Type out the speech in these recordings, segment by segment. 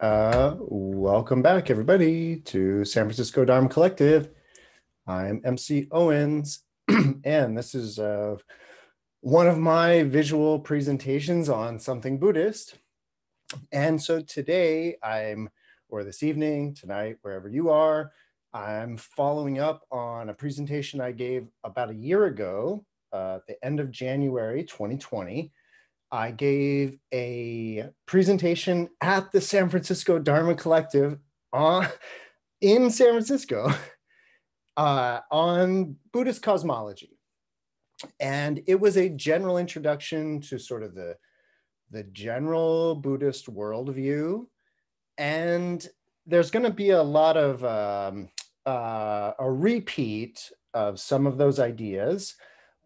Uh, welcome back, everybody, to San Francisco Dharma Collective. I'm MC Owens, and this is uh, one of my visual presentations on something Buddhist. And so today, I'm, or this evening, tonight, wherever you are, I'm following up on a presentation I gave about a year ago, uh, at the end of January 2020 I gave a presentation at the San Francisco Dharma Collective on, in San Francisco uh, on Buddhist cosmology. And it was a general introduction to sort of the, the general Buddhist worldview. And there's going to be a lot of um, uh, a repeat of some of those ideas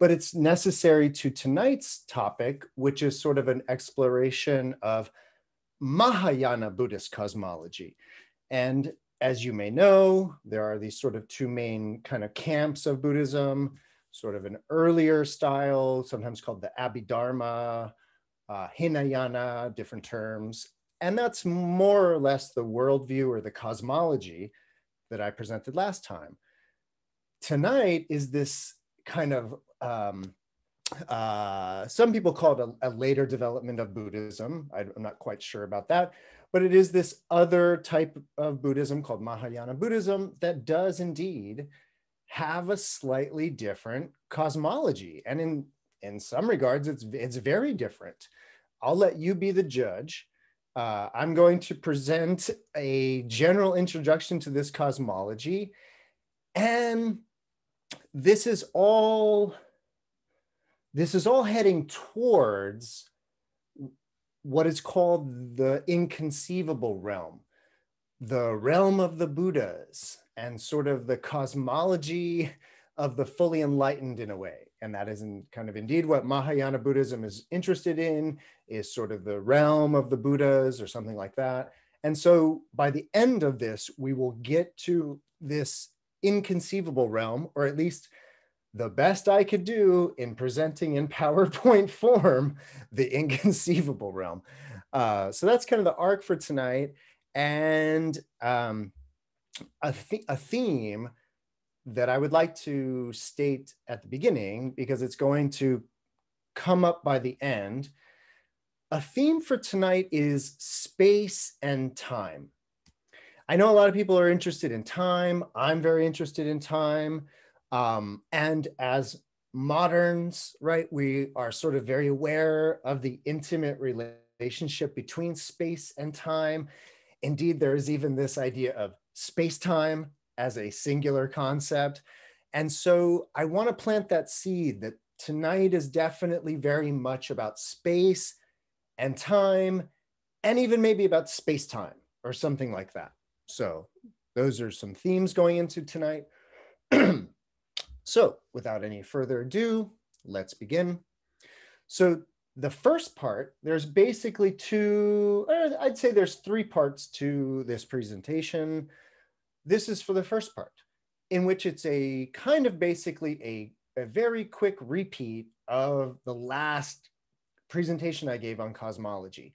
but it's necessary to tonight's topic, which is sort of an exploration of Mahayana Buddhist cosmology. And as you may know, there are these sort of two main kind of camps of Buddhism, sort of an earlier style, sometimes called the Abhidharma, uh, Hinayana, different terms. And that's more or less the worldview or the cosmology that I presented last time. Tonight is this kind of um, uh, some people call it a, a, later development of Buddhism. I'm not quite sure about that, but it is this other type of Buddhism called Mahayana Buddhism that does indeed have a slightly different cosmology. And in, in some regards, it's, it's very different. I'll let you be the judge. Uh, I'm going to present a general introduction to this cosmology. And this is all this is all heading towards what is called the inconceivable realm, the realm of the Buddhas, and sort of the cosmology of the fully enlightened in a way. And that is in kind of indeed what Mahayana Buddhism is interested in, is sort of the realm of the Buddhas or something like that. And so by the end of this, we will get to this inconceivable realm, or at least the best I could do in presenting in PowerPoint form the inconceivable realm. Uh, so that's kind of the arc for tonight. And um, a, th- a theme that I would like to state at the beginning, because it's going to come up by the end. A theme for tonight is space and time. I know a lot of people are interested in time. I'm very interested in time. Um, and as moderns, right, we are sort of very aware of the intimate relationship between space and time. Indeed, there is even this idea of space time as a singular concept. And so I want to plant that seed that tonight is definitely very much about space and time, and even maybe about space time or something like that. So those are some themes going into tonight. So without any further ado, let's begin. So the first part, there's basically two, uh, I'd say there's three parts to this presentation. This is for the first part, in which it's a kind of basically a, a very quick repeat of the last presentation I gave on cosmology.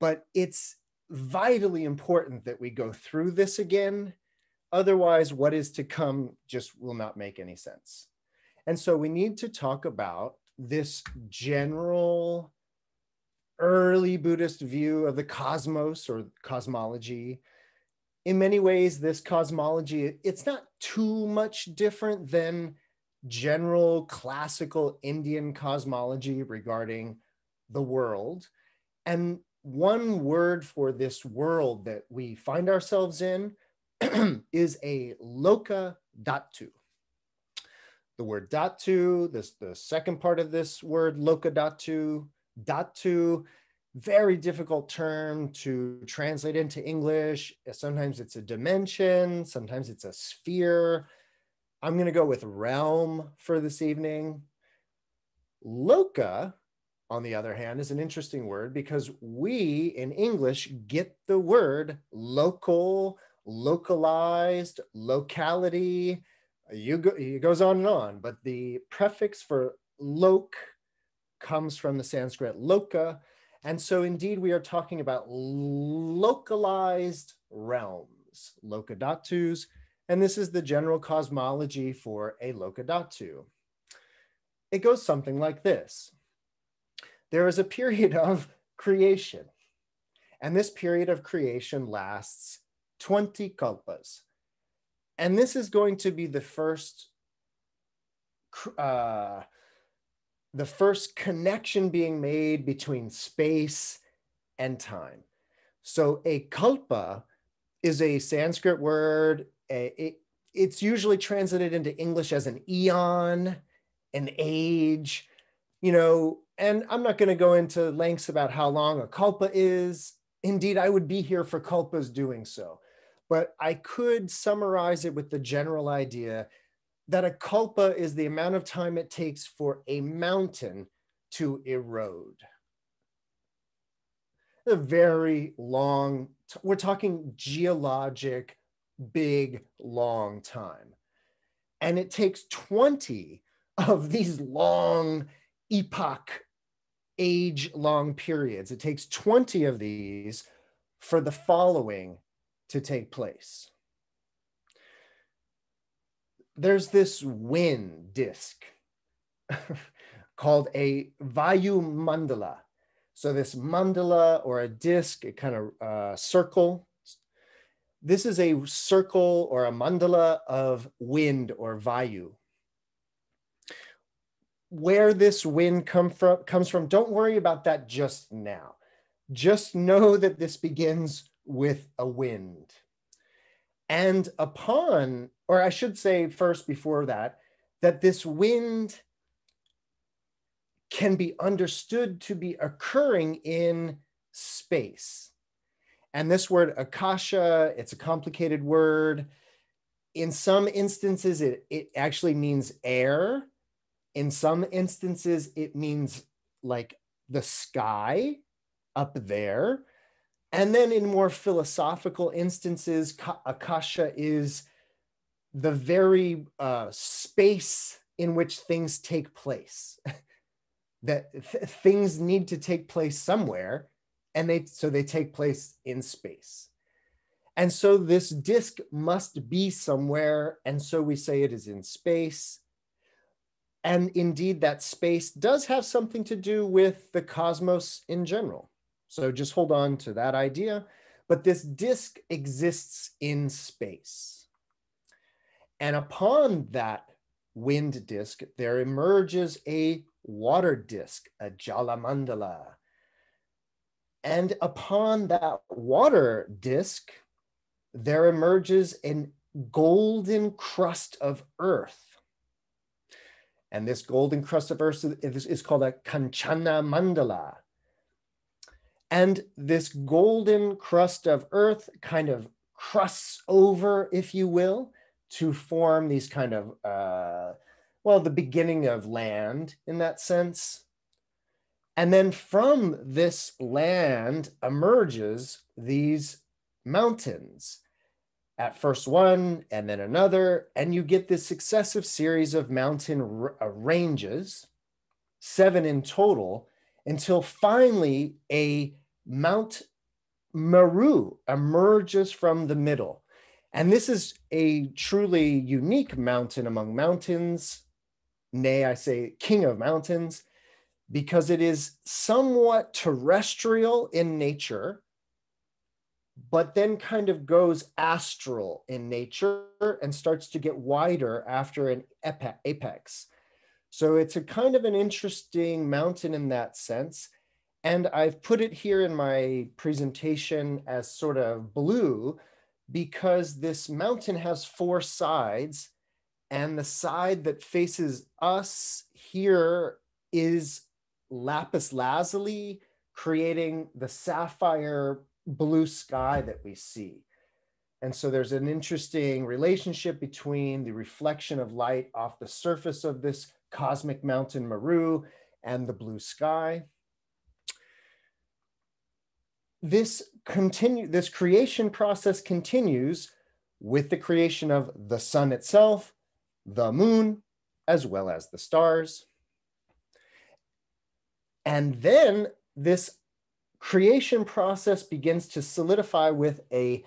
But it's vitally important that we go through this again Otherwise, what is to come just will not make any sense. And so we need to talk about this general early Buddhist view of the cosmos or cosmology. In many ways, this cosmology, it's not too much different than general classical Indian cosmology regarding the world. And one word for this world that we find ourselves in is a loka dhatu. The word dhatu, this the second part of this word loka dhatu, dhatu, very difficult term to translate into English. Sometimes it's a dimension, sometimes it's a sphere. I'm going to go with realm for this evening. Loka, on the other hand, is an interesting word because we in English get the word local localized, locality, you go, it goes on and on, but the prefix for lok comes from the Sanskrit loka, And so indeed, we are talking about localized realms, lokadhatus, and this is the general cosmology for a lokadhatu. It goes something like this. There is a period of creation, and this period of creation lasts 20 kalpas. And this is going to be the first uh, the first connection being made between space and time. So a kalpa is a Sanskrit word. A, it, it's usually translated into English as an eon, an age, you know, and I'm not going to go into lengths about how long a kalpa is. Indeed, I would be here for kalpas doing so. But I could summarize it with the general idea that a kalpa is the amount of time it takes for a mountain to erode. A very long, we're talking geologic, big, long time. And it takes 20 of these long epoch, age long periods. It takes 20 of these for the following to take place there's this wind disk called a Vayu Mandala. So this mandala or a disk, a kind of uh, circle. This is a circle or a mandala of wind or Vayu. Where this wind come from, comes from, don't worry about that just now. Just know that this begins with a wind. And upon or I should say first before that, that this wind can be understood to be occurring in space. And this word akasha, it's a complicated word. In some instances, it, it actually means air. In some instances, it means like the sky up there. And then in more philosophical instances, akasha is the very uh, space in which things take place. that th- things need to take place somewhere, and they so they take place in space. And so this disk must be somewhere, and so we say it is in space. And indeed, that space does have something to do with the cosmos in general. So just hold on to that idea. But this disk exists in space. And upon that wind disk, there emerges a water disk, a Jalamandala. And upon that water disk, there emerges a golden crust of earth. And this golden crust of earth is, is called a Kanchana Mandala. And this golden crust of earth kind of crusts over, if you will, to form these kind of, uh, well, the beginning of land in that sense. And then from this land emerges these mountains. At first one and then another, and you get this successive series of mountain uh, ranges, seven in total, until finally a Mount Meru emerges from the middle. And this is a truly unique mountain among mountains, nay, I say king of mountains, because it is somewhat terrestrial in nature, but then kind of goes astral in nature and starts to get wider after an apex. So it's a kind of an interesting mountain in that sense. And I've put it here in my presentation as sort of blue because this mountain has four sides and the side that faces us here is lapis lazuli creating the sapphire blue sky that we see. And so there's an interesting relationship between the reflection of light off the surface of this cosmic mountain Meru and the blue sky this continue this creation process continues with the creation of the sun itself, the moon, as well as the stars. And then this creation process begins to solidify with a,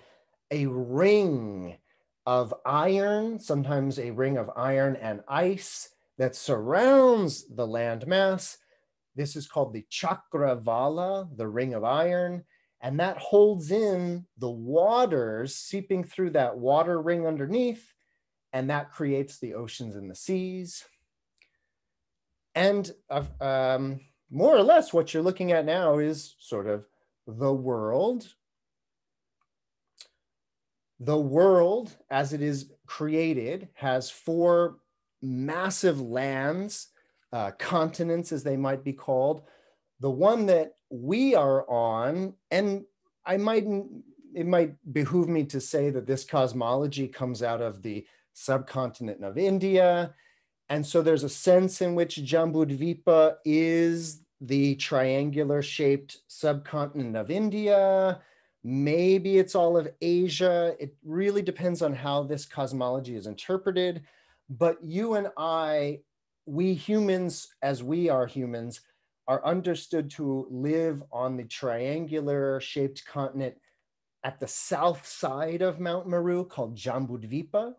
a ring of iron, sometimes a ring of iron and ice that surrounds the land mass. This is called the Chakravala, the ring of iron, and that holds in the waters seeping through that water ring underneath, and that creates the oceans and the seas. And um, more or less what you're looking at now is sort of the world the world as it is created has four massive lands, uh, continents as they might be called. The one that we are on, and I might, it might behoove me to say that this cosmology comes out of the subcontinent of India. And so there's a sense in which Jambudvipa is the triangular shaped subcontinent of India. Maybe it's all of Asia. It really depends on how this cosmology is interpreted. But you and I, we humans, as we are humans, are understood to live on the triangular shaped continent at the south side of Mount Meru called Jambudvipa.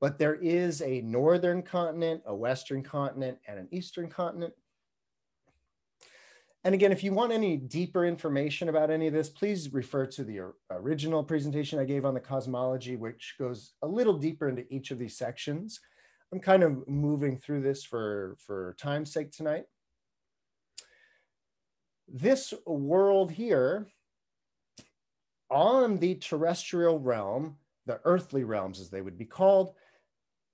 But there is a northern continent, a western continent, and an eastern continent. And again, if you want any deeper information about any of this, please refer to the original presentation I gave on the cosmology, which goes a little deeper into each of these sections. I'm kind of moving through this for, for time's sake tonight. This world here on the terrestrial realm, the earthly realms as they would be called,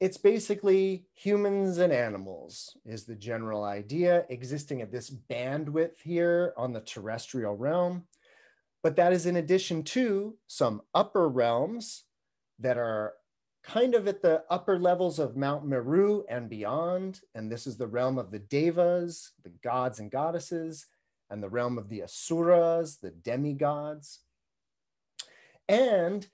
it's basically humans and animals is the general idea existing at this bandwidth here on the terrestrial realm. But that is in addition to some upper realms that are kind of at the upper levels of Mount Meru and beyond. And this is the realm of the Devas, the gods and goddesses, and the realm of the Asuras, the demigods. And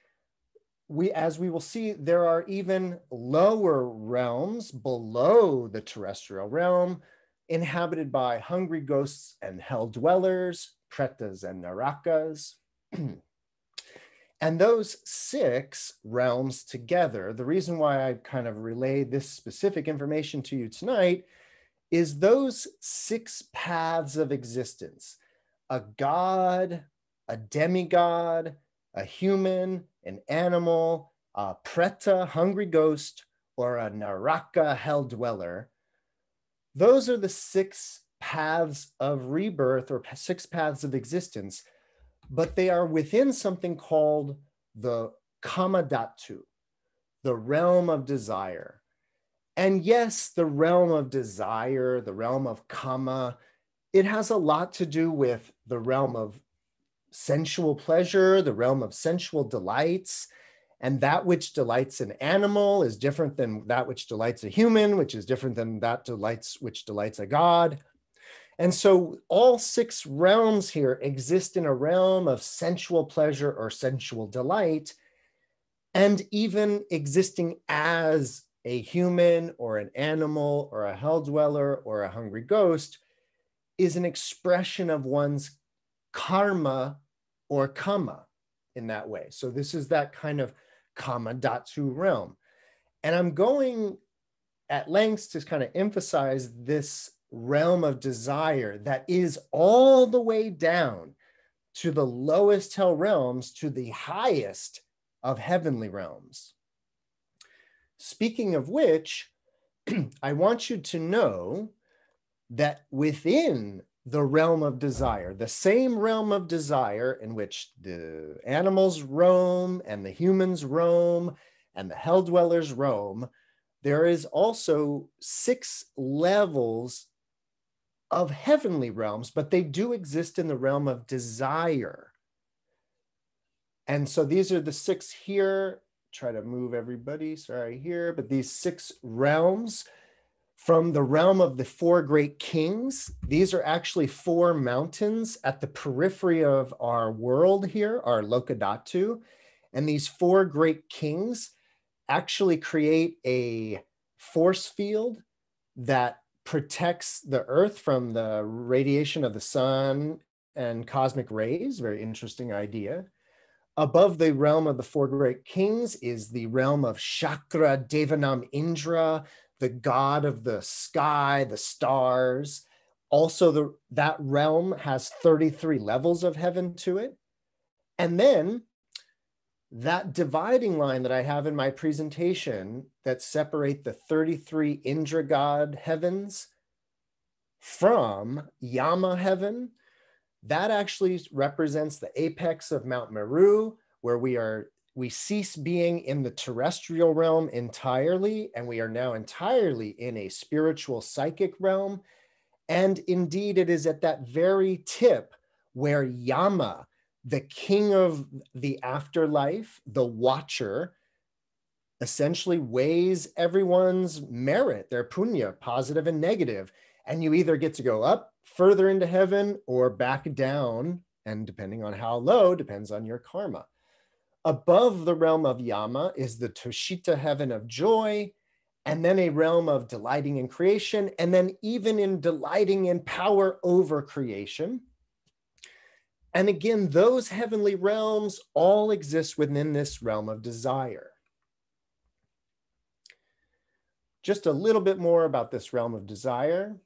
we, as we will see, there are even lower realms below the terrestrial realm, inhabited by hungry ghosts and hell dwellers, pretas and narakas. and those six realms together, the reason why I kind of relayed this specific information to you tonight is those six paths of existence a god, a demigod, a human, an animal, a preta, hungry ghost, or a naraka, hell dweller. Those are the six paths of rebirth or six paths of existence, but they are within something called the kamadhatu, the realm of desire. And yes, the realm of desire, the realm of kama, it has a lot to do with the realm of sensual pleasure, the realm of sensual delights. And that which delights an animal is different than that which delights a human, which is different than that delights which delights a god. And so all six realms here exist in a realm of sensual pleasure or sensual delight, and even existing as a human or an animal or a hell dweller or a hungry ghost is an expression of one's karma or kama in that way. So this is that kind of kama dhatu realm. And I'm going at lengths to kind of emphasize this realm of desire that is all the way down to the lowest hell realms to the highest of heavenly realms. Speaking of which, I want you to know that within the realm of desire, the same realm of desire in which the animals roam and the humans roam and the hell dwellers roam, there is also six levels of heavenly realms, but they do exist in the realm of desire. And so these are the six here. Try to move everybody, sorry, here, but these six realms from the realm of the four great kings. These are actually four mountains at the periphery of our world here, our Lokadhatu. And these four great kings actually create a force field that protects the earth from the radiation of the sun and cosmic rays, very interesting idea. Above the realm of the four great kings is the realm of Shakra Devanam Indra, the god of the sky, the stars. Also, the, that realm has 33 levels of heaven to it. And then that dividing line that I have in my presentation that separate the 33 Indra god heavens from Yama heaven, that actually represents the apex of Mount Meru, where we are we cease being in the terrestrial realm entirely, and we are now entirely in a spiritual psychic realm. And indeed, it is at that very tip where Yama, the king of the afterlife, the watcher, essentially weighs everyone's merit, their punya, positive and negative. And you either get to go up further into heaven or back down. And depending on how low, depends on your karma. Above the realm of Yama is the Tushita heaven of joy, and then a realm of delighting in creation, and then even in delighting in power over creation. And again, those heavenly realms all exist within this realm of desire. Just a little bit more about this realm of desire.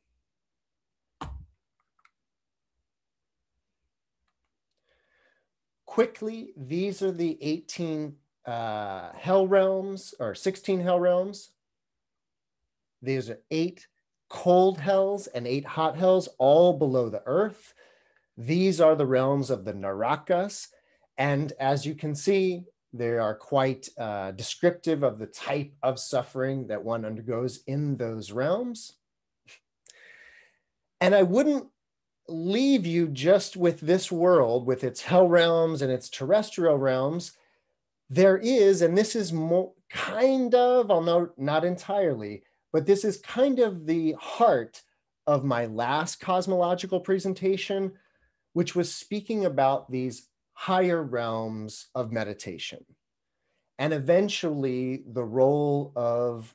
Quickly, these are the 18 uh, hell realms or 16 hell realms. These are eight cold hells and eight hot hells, all below the earth. These are the realms of the Narakas. And as you can see, they are quite uh, descriptive of the type of suffering that one undergoes in those realms. And I wouldn't leave you just with this world, with its hell realms and its terrestrial realms. There is, and this is more, kind of, although not entirely, but this is kind of the heart of my last cosmological presentation, which was speaking about these higher realms of meditation. And eventually, the role of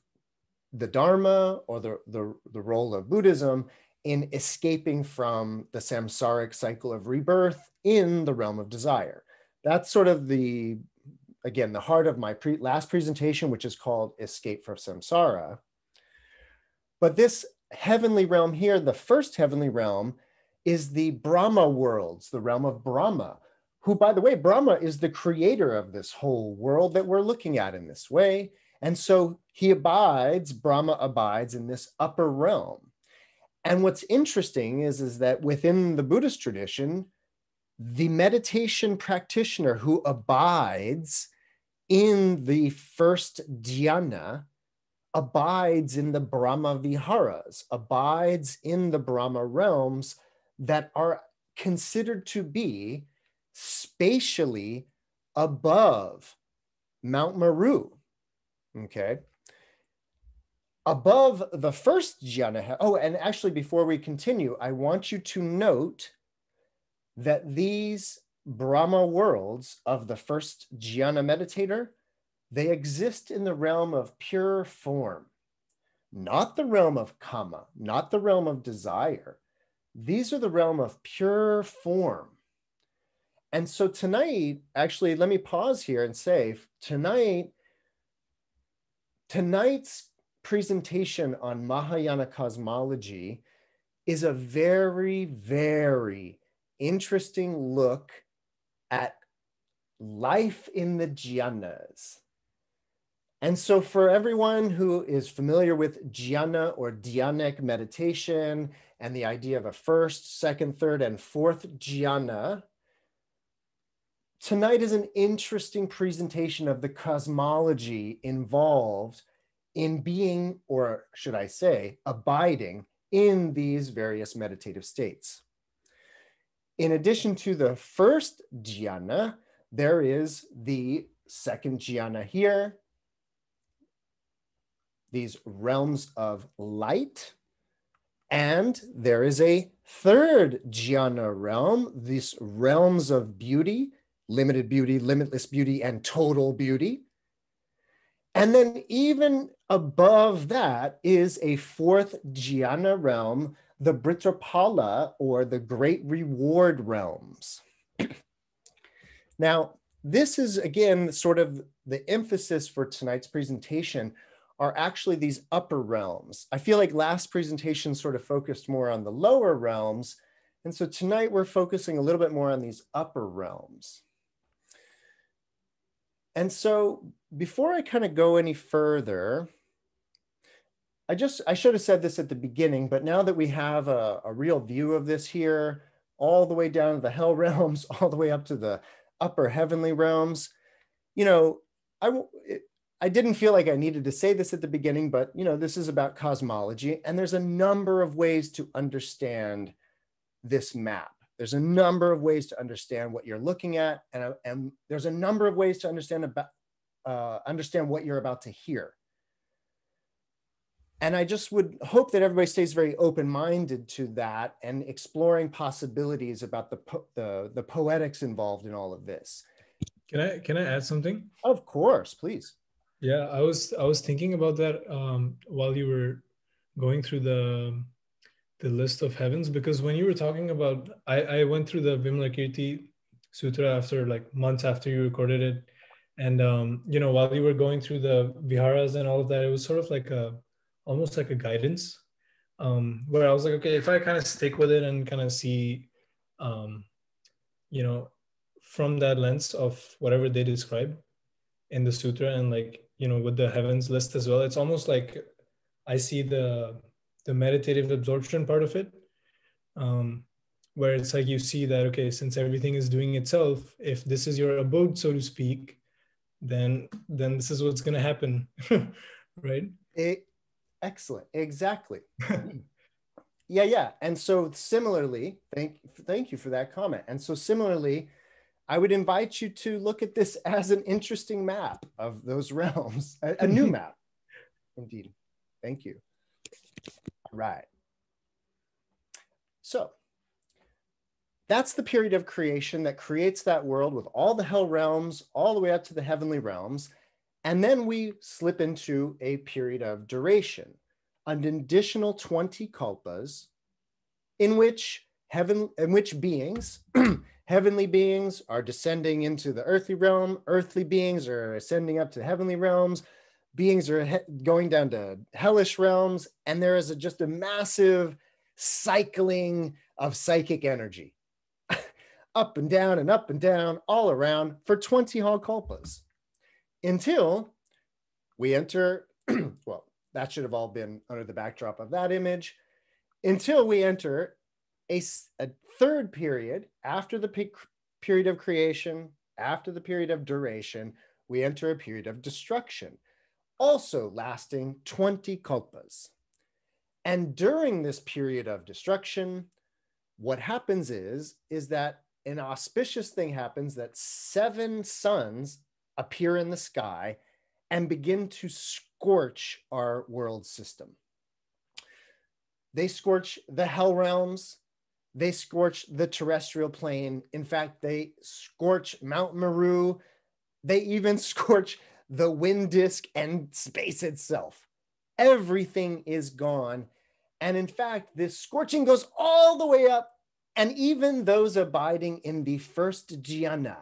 the Dharma or the, the, the role of Buddhism in escaping from the samsaric cycle of rebirth in the realm of desire. That's sort of the, again, the heart of my pre last presentation, which is called Escape from Samsara. But this heavenly realm here, the first heavenly realm, is the Brahma worlds, the realm of Brahma, who, by the way, Brahma is the creator of this whole world that we're looking at in this way. And so he abides, Brahma abides in this upper realm. And what's interesting is, is that within the Buddhist tradition, the meditation practitioner who abides in the first dhyana abides in the Brahma Viharas, abides in the Brahma realms that are considered to be spatially above Mount Meru. Okay. Above the first jhana. Oh, and actually, before we continue, I want you to note that these Brahma worlds of the first jhana meditator, they exist in the realm of pure form, not the realm of kama, not the realm of desire. These are the realm of pure form. And so tonight, actually, let me pause here and say tonight, tonight's presentation on Mahayana cosmology is a very, very interesting look at life in the jhanas. And so, for everyone who is familiar with jhana or dhyanic meditation and the idea of a first, second, third, and fourth jhana, tonight is an interesting presentation of the cosmology involved in being, or should I say, abiding in these various meditative states. In addition to the first jhana, there is the second jhana here, these realms of light, and there is a third jhana realm, these realms of beauty, limited beauty, limitless beauty, and total beauty. And then even above that is a fourth jhana realm, the Brihatphala or the Great Reward Realms. now, this is again sort of the emphasis for tonight's presentation are actually these upper realms. I feel like last presentation sort of focused more on the lower realms. And so tonight we're focusing a little bit more on these upper realms. And so before I kind of go any further, I just, I should have said this at the beginning, but now that we have a, a real view of this here, all the way down to the hell realms, all the way up to the upper heavenly realms, you know, I, I didn't feel like I needed to say this at the beginning, but you know, this is about cosmology, and there's a number of ways to understand this map. There's a number of ways to understand what you're looking at, and, and there's a number of ways to understand about uh, understand what you're about to hear. And I just would hope that everybody stays very open-minded to that and exploring possibilities about the, po the the poetics involved in all of this. Can I can I add something? Of course, please. Yeah, I was I was thinking about that um, while you were going through the the list of heavens because when you were talking about I, I went through the Vimalakirti Sutra after like months after you recorded it. And um, you know, while you were going through the viharas and all of that, it was sort of like a almost like a guidance. Um, where I was like, okay, if I kind of stick with it and kind of see um, you know, from that lens of whatever they describe in the sutra and like you know with the heavens list as well it's almost like i see the the meditative absorption part of it um, where it's like you see that okay since everything is doing itself if this is your abode so to speak then then this is what's going to happen right it, excellent exactly yeah yeah and so similarly thank thank you for that comment and so similarly I would invite you to look at this as an interesting map of those realms, a, a new map. Indeed. Thank you. All right. So that's the period of creation that creates that world with all the hell realms, all the way up to the heavenly realms. And then we slip into a period of duration, an additional 20 kalpas, in which heaven, in which beings heavenly beings are descending into the earthly realm, earthly beings are ascending up to heavenly realms, beings are going down to hellish realms, and there is a, just a massive cycling of psychic energy up and down and up and down all around for 20 hall kalpas until we enter, well, that should have all been under the backdrop of that image, until we enter a, a third period after the period of creation, after the period of duration, we enter a period of destruction, also lasting 20 kalpas. And during this period of destruction, what happens is, is that an auspicious thing happens that seven suns appear in the sky and begin to scorch our world system. They scorch the hell realms, they scorch the terrestrial plane. In fact, they scorch Mount Meru. They even scorch the wind disk and space itself. Everything is gone. And in fact, this scorching goes all the way up. And even those abiding in the first jhana,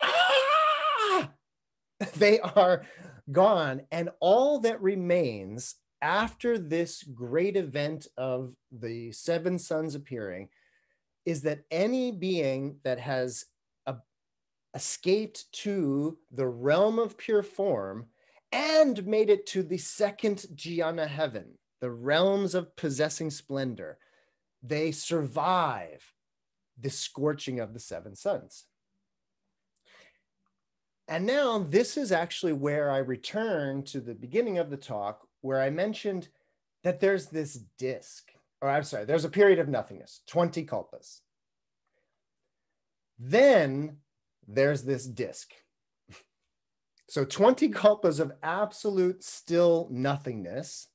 ah, they are gone. And all that remains after this great event of the seven suns appearing is that any being that has a, escaped to the realm of pure form and made it to the second jhana heaven, the realms of possessing splendor, they survive the scorching of the seven suns. And now this is actually where I return to the beginning of the talk where I mentioned that there's this disk, or I'm sorry, there's a period of nothingness, 20 kalpas. Then there's this disk. So 20 kalpas of absolute still nothingness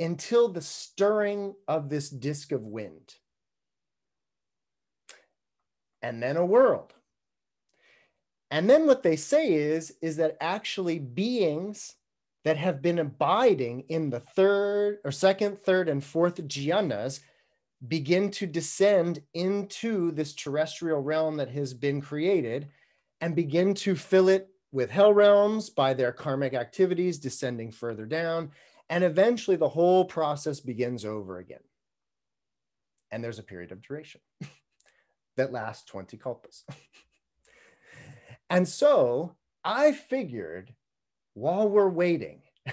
until the stirring of this disk of wind. And then a world. And then what they say is, is that actually beings that have been abiding in the third or second, third, and fourth jhanas begin to descend into this terrestrial realm that has been created and begin to fill it with hell realms by their karmic activities descending further down. And eventually the whole process begins over again. And there's a period of duration that lasts 20 kalpas. and so I figured while we're waiting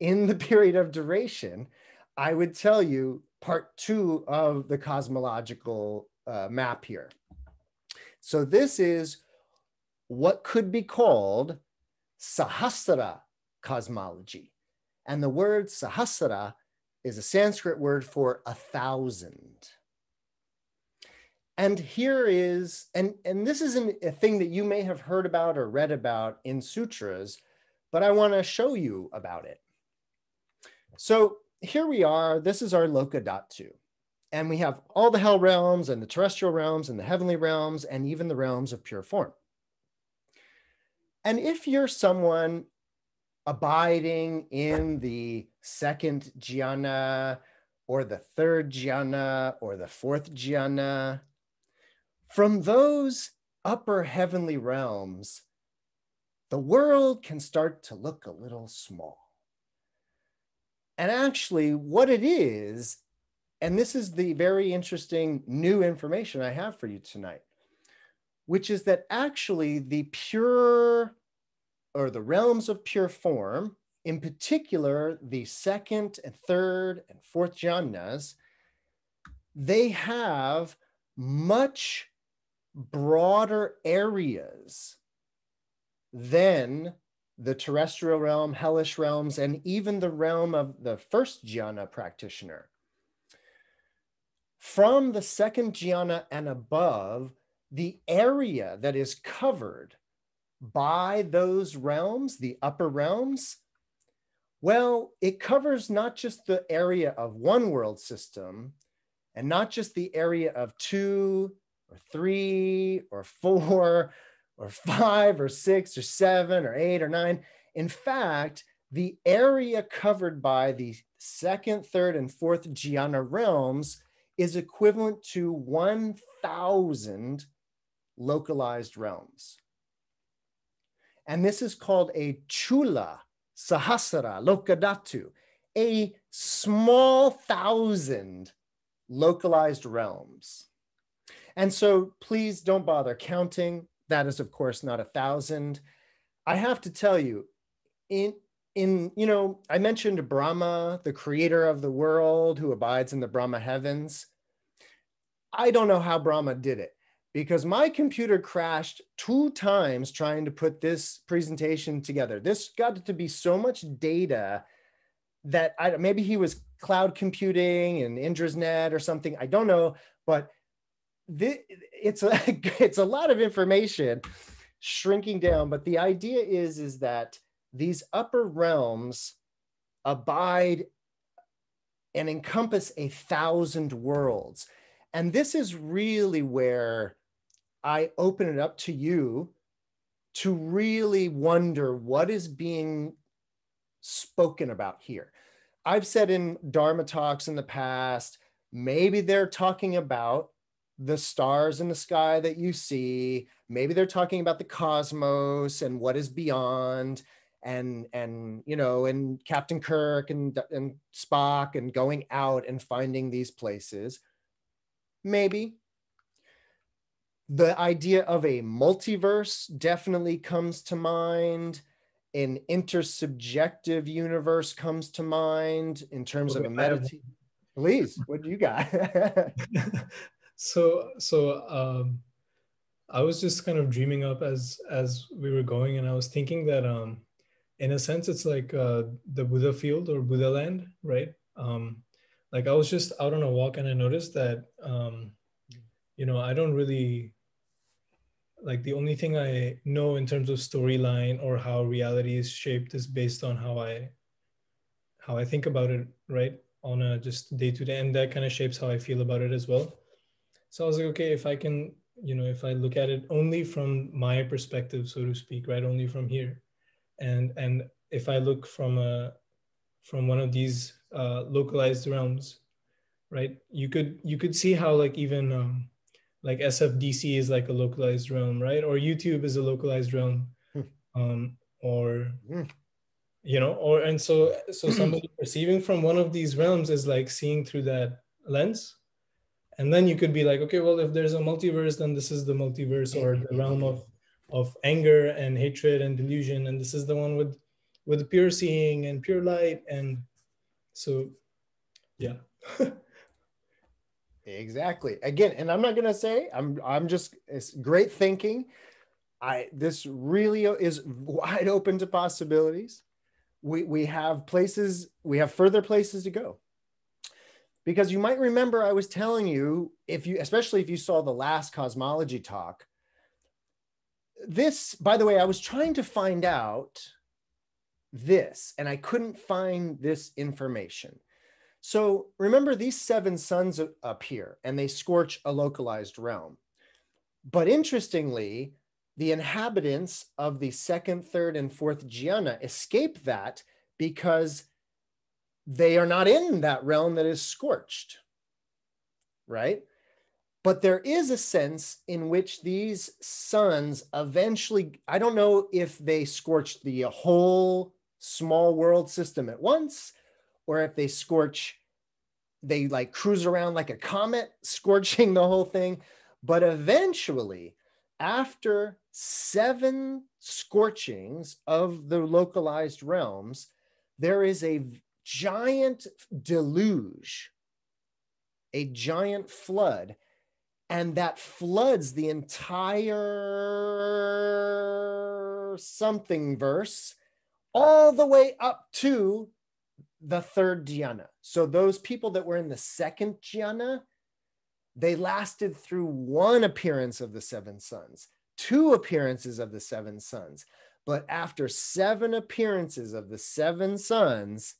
in the period of duration, I would tell you part two of the cosmological uh, map here. So this is what could be called Sahasrara cosmology. And the word Sahasrara is a Sanskrit word for a thousand. And here is, and, and this isn't a thing that you may have heard about or read about in sutras, but I want to show you about it. So here we are. This is our Loka Dhatu. And we have all the hell realms and the terrestrial realms and the heavenly realms and even the realms of pure form. And if you're someone abiding in the second jhana or the third jhana or the fourth jhana, from those upper heavenly realms, the world can start to look a little small. And actually, what it is, and this is the very interesting new information I have for you tonight, which is that actually the pure or the realms of pure form, in particular, the second and third and fourth jhanas, they have much broader areas than the terrestrial realm, hellish realms, and even the realm of the first jhana practitioner. From the second jhana and above, the area that is covered by those realms, the upper realms, well, it covers not just the area of one world system and not just the area of two or three or four or five or six or seven or eight or nine. In fact, the area covered by the second, third, and fourth jhana realms is equivalent to 1,000 localized realms. And this is called a chula sahasrara lokadhatu, a small thousand localized realms. And so please don't bother counting. That is, of course, not a thousand. I have to tell you, in in you know, I mentioned Brahma, the creator of the world, who abides in the Brahma heavens. I don't know how Brahma did it because my computer crashed two times trying to put this presentation together. This got to be so much data that I maybe he was cloud computing and Indra's net or something. I don't know, but this, it's a it's a lot of information shrinking down but the idea is is that these upper realms abide and encompass a thousand worlds and this is really where i open it up to you to really wonder what is being spoken about here i've said in dharma talks in the past maybe they're talking about the stars in the sky that you see. Maybe they're talking about the cosmos and what is beyond and and you know and Captain Kirk and and Spock and going out and finding these places. Maybe the idea of a multiverse definitely comes to mind. An intersubjective universe comes to mind in terms of a meditation. Please, what do you got? so so um i was just kind of dreaming up as as we were going and i was thinking that um in a sense it's like uh the buddha field or buddha land right um like i was just out on a walk and i noticed that um you know i don't really like the only thing i know in terms of storyline or how reality is shaped is based on how i how i think about it right on a just day to day and that kind of shapes how i feel about it as well so I was like, okay, if I can, you know, if I look at it only from my perspective, so to speak, right, only from here, and and if I look from a from one of these uh, localized realms, right? You could you could see how like even um, like SFDC is like a localized realm, right? Or YouTube is a localized realm, hmm. um, or mm. you know, or and so so somebody perceiving from one of these realms is like seeing through that lens, and then you could be like, okay, well, if there's a multiverse, then this is the multiverse or the realm of of anger and hatred and delusion, and this is the one with with pure seeing and pure light, and so yeah. Exactly. Again, and I'm not going to say I'm I'm just it's great thinking. I this really is wide open to possibilities. We we have places, we have further places to go. Because you might remember I was telling you if you especially if you saw the last cosmology talk this by the way I was trying to find out this and I couldn't find this information. So remember, these seven suns appear and they scorch a localized realm. But interestingly, the inhabitants of the second, third, and fourth jhana escape that because they are not in that realm that is scorched, right? But there is a sense in which these suns eventually, I don't know if they scorched the whole small world system at once or if they scorch they like cruise around like a comet, scorching the whole thing. But eventually, after seven scorchings of the localized realms, there is a giant deluge, a giant flood, and that floods the entire something verse all the way up to the third jhana. So those people that were in the second jhana, they lasted through one appearance of the seven suns, two appearances of the seven suns. But after seven appearances of the seven suns,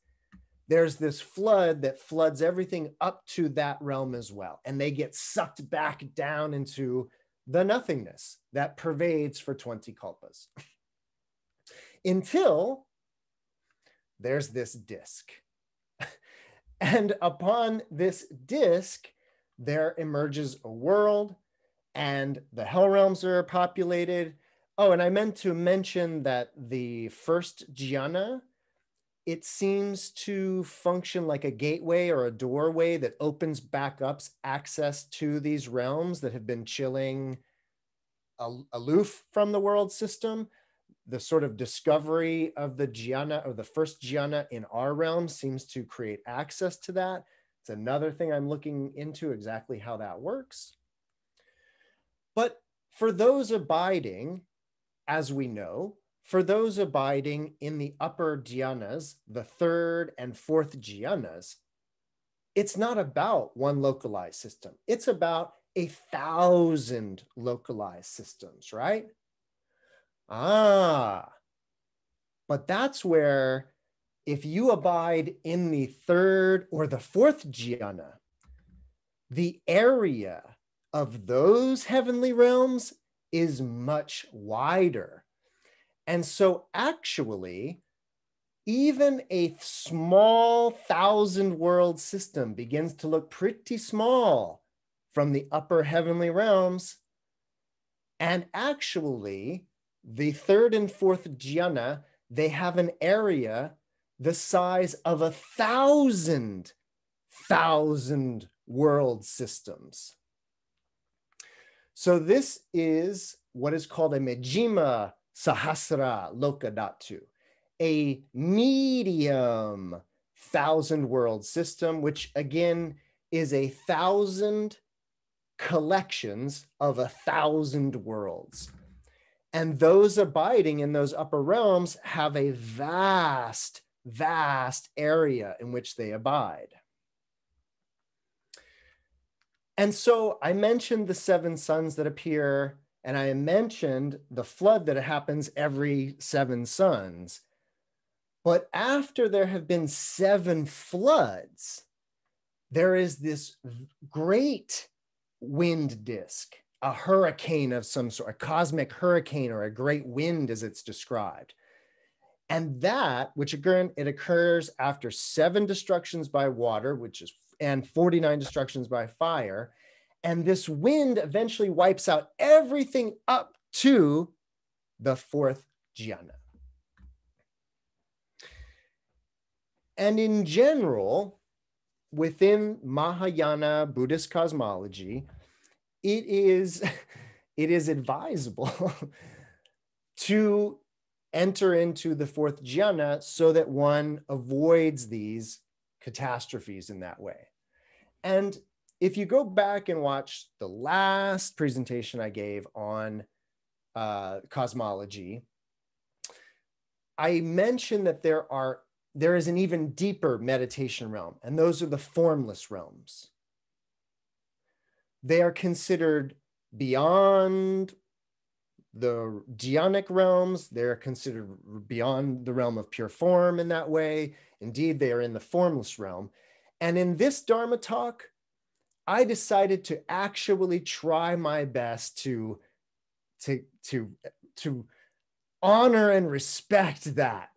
there's this flood that floods everything up to that realm as well. And they get sucked back down into the nothingness that pervades for 20 kalpas. Until there's this disk. and upon this disk, there emerges a world, and the hell realms are populated. Oh, and I meant to mention that the first jhana, it seems to function like a gateway or a doorway that opens back up access to these realms that have been chilling aloof from the world system the sort of discovery of the jhana or the first jhana in our realm seems to create access to that. It's another thing I'm looking into exactly how that works. But for those abiding, as we know, for those abiding in the upper jhanas, the third and fourth jhanas, it's not about one localized system. It's about a thousand localized systems, right? Ah, but that's where if you abide in the third or the fourth jhana, the area of those heavenly realms is much wider. And so, actually, even a small thousand world system begins to look pretty small from the upper heavenly realms. And actually, the third and fourth jhana, they have an area the size of a thousand thousand world systems. So this is what is called a Majjhima Sahasra Lokadhatu, a medium thousand world system, which again is a thousand collections of a thousand worlds. And those abiding in those upper realms have a vast, vast area in which they abide. And so I mentioned the seven suns that appear, and I mentioned the flood that happens every seven suns. But after there have been seven floods, there is this great wind disk a hurricane of some sort, a cosmic hurricane or a great wind as it's described. And that, which again, it occurs after seven destructions by water, which is, and 49 destructions by fire. And this wind eventually wipes out everything up to the fourth jhana. And in general, within Mahayana Buddhist cosmology, it is, it is advisable to enter into the fourth jhana so that one avoids these catastrophes in that way. And if you go back and watch the last presentation I gave on uh, cosmology, I mentioned that there are there is an even deeper meditation realm, and those are the formless realms. They are considered beyond the jhanic realms. They're considered beyond the realm of pure form in that way. Indeed, they are in the formless realm. And in this Dharma talk, I decided to actually try my best to, to, to, to honor and respect that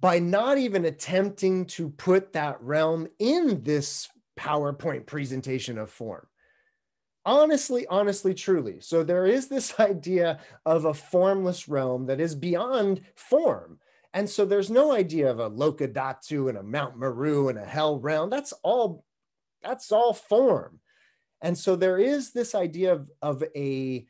by not even attempting to put that realm in this PowerPoint presentation of form. Honestly, honestly, truly. So there is this idea of a formless realm that is beyond form. And so there's no idea of a Lokadhatu and a Mount Meru and a hell realm. That's all, that's all form. And so there is this idea of, of a,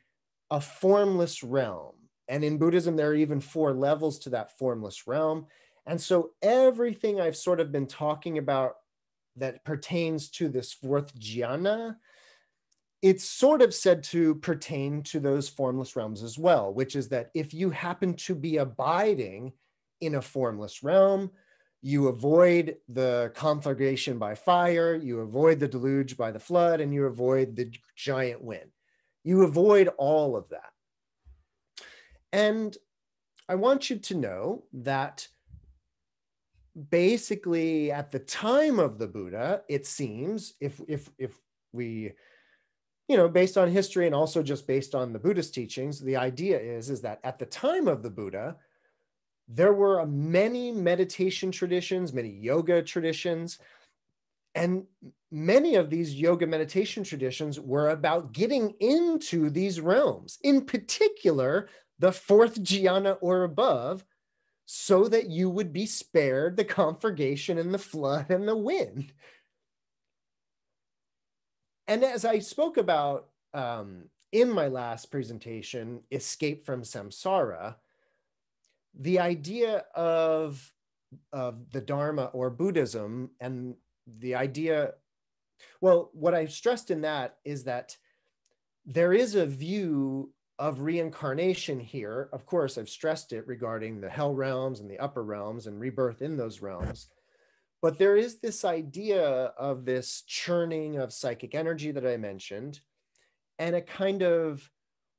a formless realm. And in Buddhism, there are even four levels to that formless realm. And so everything I've sort of been talking about that pertains to this fourth jhana, it's sort of said to pertain to those formless realms as well, which is that if you happen to be abiding in a formless realm, you avoid the conflagration by fire, you avoid the deluge by the flood, and you avoid the giant wind. You avoid all of that. And I want you to know that basically at the time of the Buddha, it seems, if if if we, you know, based on history and also just based on the Buddhist teachings, the idea is is that at the time of the Buddha, there were many meditation traditions, many yoga traditions, and many of these yoga meditation traditions were about getting into these realms. In particular, the fourth jhana or above, so that you would be spared the conflagration and the flood and the wind. And as I spoke about um, in my last presentation, Escape from Samsara, the idea of, of the Dharma or Buddhism and the idea, well, what I stressed in that is that there is a view of reincarnation here, of course, I've stressed it regarding the hell realms and the upper realms and rebirth in those realms. But there is this idea of this churning of psychic energy that I mentioned, and a kind of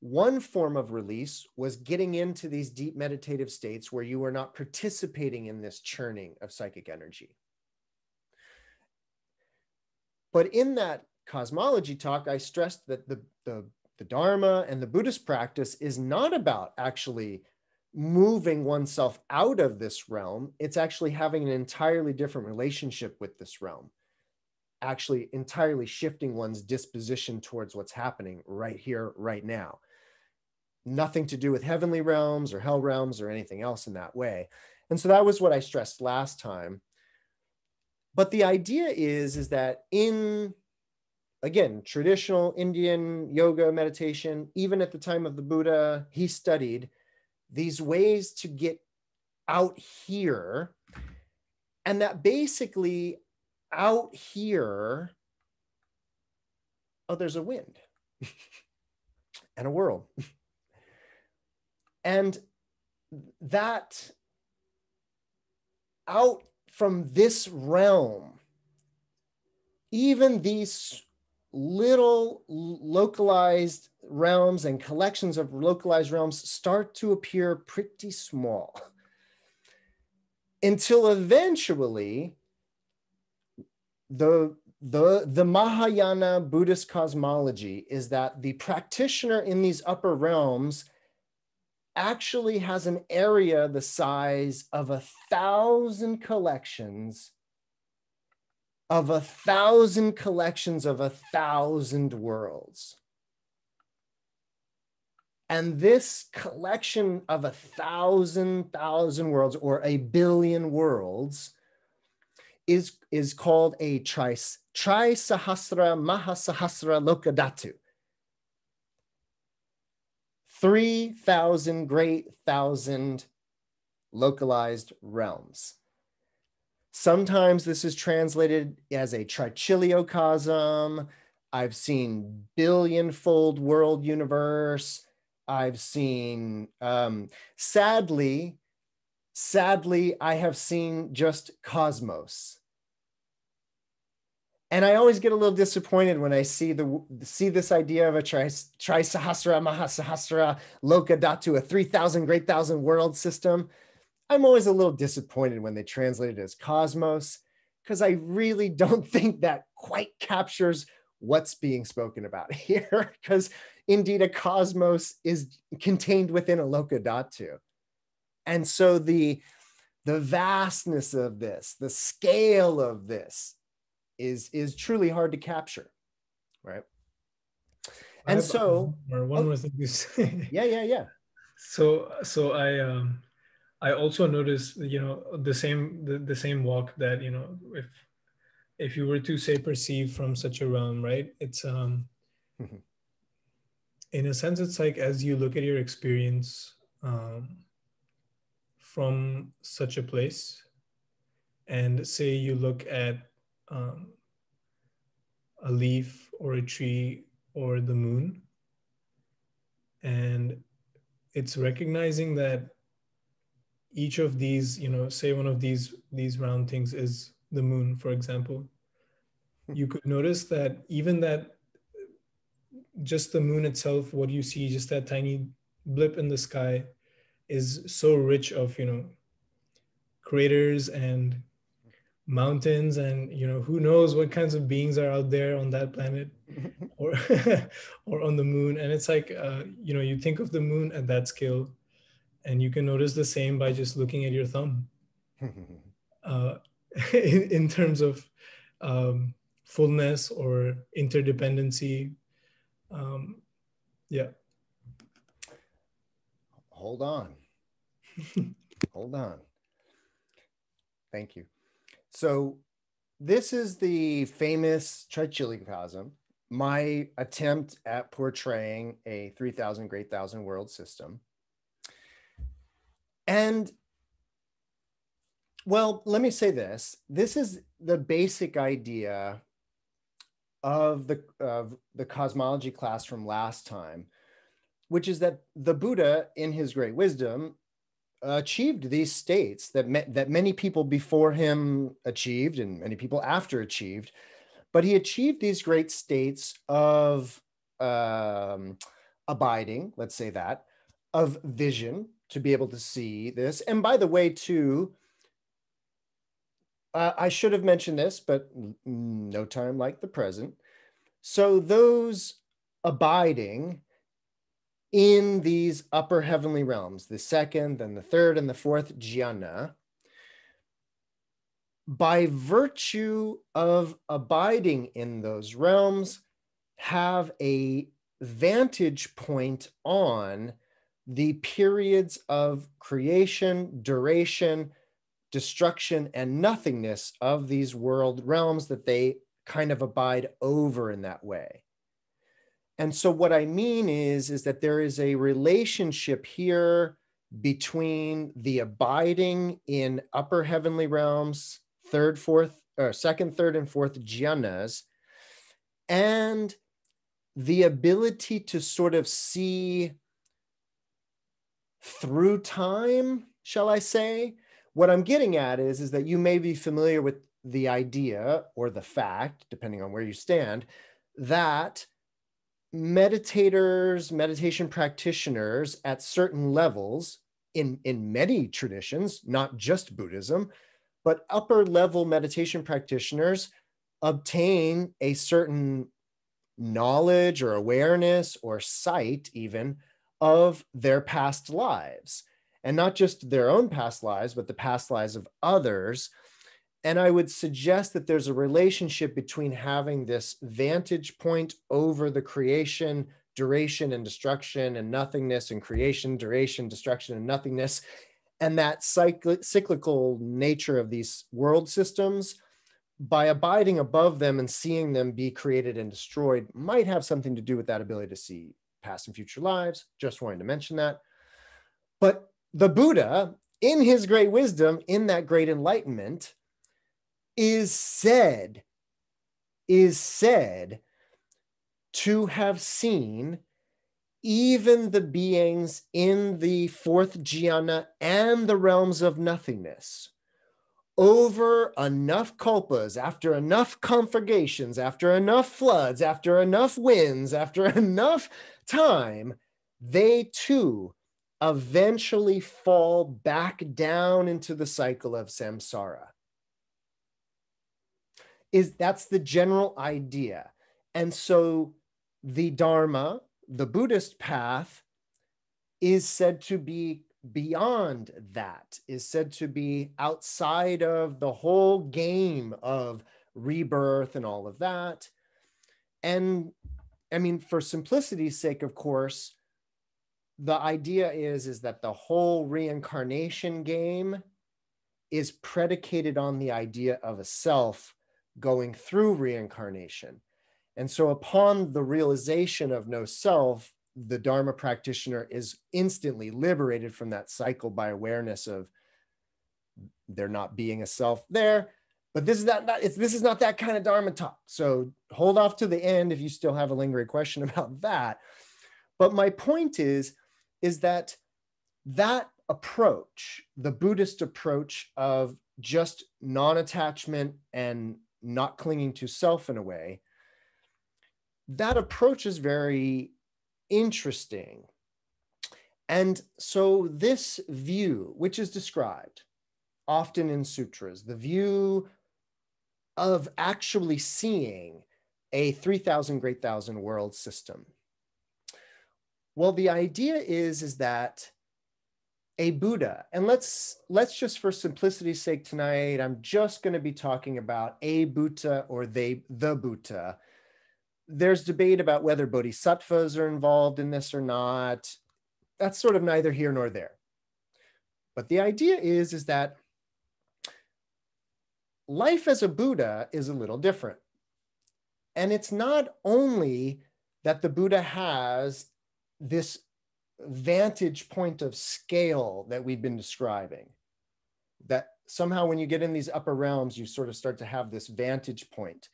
one form of release was getting into these deep meditative states where you are not participating in this churning of psychic energy. But in that cosmology talk, I stressed that the, the the Dharma and the Buddhist practice is not about actually moving oneself out of this realm. It's actually having an entirely different relationship with this realm, actually entirely shifting one's disposition towards what's happening right here, right now. Nothing to do with heavenly realms or hell realms or anything else in that way. And so that was what I stressed last time. But the idea is, is that in again, traditional Indian yoga meditation, even at the time of the Buddha, he studied these ways to get out here. And that basically out here, oh, there's a wind and a world. and that out from this realm, even these little localized realms and collections of localized realms start to appear pretty small. Until eventually the the the mahayana buddhist cosmology is that the practitioner in these upper realms actually has an area the size of a thousand collections of a thousand collections of a thousand worlds. And this collection of a thousand, thousand worlds or a billion worlds is, is called a tris, Trisahasra Mahasahasra lokadhatu. 3,000 great thousand localized realms. Sometimes this is translated as a trichiliocosm. I've seen billion-fold world universe. I've seen, um, sadly, sadly, I have seen just cosmos. And I always get a little disappointed when I see the see this idea of a tris, trisahasra mahasahasra loka dhatu, a 3,000 great thousand world system. I'm always a little disappointed when they translate it as cosmos, because I really don't think that quite captures what's being spoken about here. Because indeed, a cosmos is contained within a loka dhatu. And so the, the vastness of this, the scale of this is, is truly hard to capture, right? And so, or one oh, more thing to say. Yeah, yeah, yeah. So, so I, um, I also noticed, you know, the same the, the same walk that you know, if if you were to say perceive from such a realm, right? It's um, mm-hmm. in a sense, it's like as you look at your experience um, from such a place, and say you look at um, a leaf or a tree or the moon, and it's recognizing that each of these you know say one of these these round things is the moon for example. Hmm. you could notice that even that just the moon itself what you see just that tiny blip in the sky is so rich of you know craters and mountains and you know who knows what kinds of beings are out there on that planet or or on the moon. And it's like uh, you know you think of the moon at that scale and you can notice the same by just looking at your thumb. Uh, in, in, terms of um, fullness or interdependency um, yeah. Hold on. Hold on. Thank you. So this is the famous trichiliocosm my attempt at portraying a 3000 great thousand world system and well, let me say this. This is the basic idea of the of the cosmology class from last time, which is that the Buddha in his great wisdom achieved these states that that many people before him achieved and many people after achieved, but he achieved these great states of um, abiding, let's say that, of vision, to be able to see this. And by the way, too, uh, I should have mentioned this, but no time like the present. So those abiding in these upper heavenly realms, the second and the third and the fourth jhana, by virtue of abiding in those realms, have a vantage point on the periods of creation, duration, destruction, and nothingness of these world realms that they kind of abide over in that way. And so what I mean is, is that there is a relationship here between the abiding in upper heavenly realms, third, fourth, or second, third, and fourth jhanas, and the ability to sort of see through time, shall I say? What I'm getting at is, is that you may be familiar with the idea or the fact, depending on where you stand, that meditators, meditation practitioners at certain levels in, in many traditions, not just Buddhism, but upper level meditation practitioners obtain a certain knowledge or awareness or sight even of their past lives and not just their own past lives, but the past lives of others. And I would suggest that there's a relationship between having this vantage point over the creation, duration, and destruction, and nothingness, and creation, duration, destruction, and nothingness, and that cyclical nature of these world systems by abiding above them and seeing them be created and destroyed might have something to do with that ability to see past and future lives. Just wanted to mention that. But the Buddha, in his great wisdom, in that great enlightenment, is said, is said to have seen even the beings in the fourth jhana and the realms of nothingness over enough kalpas, after enough conflagrations, after enough floods, after enough winds, after enough time, they too eventually fall back down into the cycle of samsara. Is that's the general idea. And so the Dharma, the Buddhist path, is said to be beyond that, is said to be outside of the whole game of rebirth and all of that. And I mean, for simplicity's sake, of course, the idea is, is that the whole reincarnation game is predicated on the idea of a self going through reincarnation. And so, upon the realization of no self, the Dharma practitioner is instantly liberated from that cycle by awareness of there not being a self there. But this is not, not this is not that kind of Dharma talk. So hold off to the end if you still have a lingering question about that. But my point is, is that that approach, the Buddhist approach of just non-attachment and not clinging to self in a way, that approach is very interesting. And so, this view, which is described often in sutras, the view of actually seeing a 3,000 great thousand world system. Well, the idea is, is that a Buddha, and let's let's just for simplicity's sake tonight, I'm just going to be talking about a Buddha or they the Buddha there's debate about whether bodhisattvas are involved in this or not. That's sort of neither here nor there. But the idea is, is that life as a Buddha is a little different. And it's not only that the Buddha has this vantage point of scale that we've been describing, that somehow when you get in these upper realms, you sort of start to have this vantage point.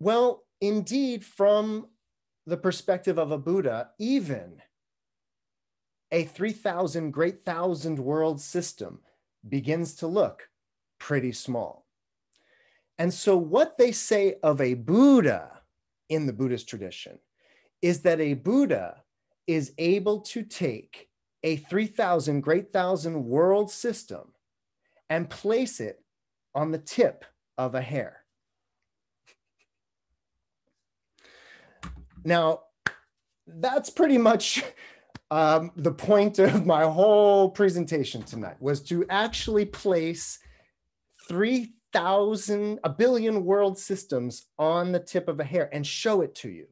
Well, indeed, from the perspective of a Buddha, even a 3,000 great thousand world system begins to look pretty small. And so, what they say of a Buddha in the Buddhist tradition is that a Buddha is able to take a 3,000 great thousand world system and place it on the tip of a hair. Now, that's pretty much um, the point of my whole presentation tonight was to actually place 3,000, a billion world systems on the tip of a hair and show it to you.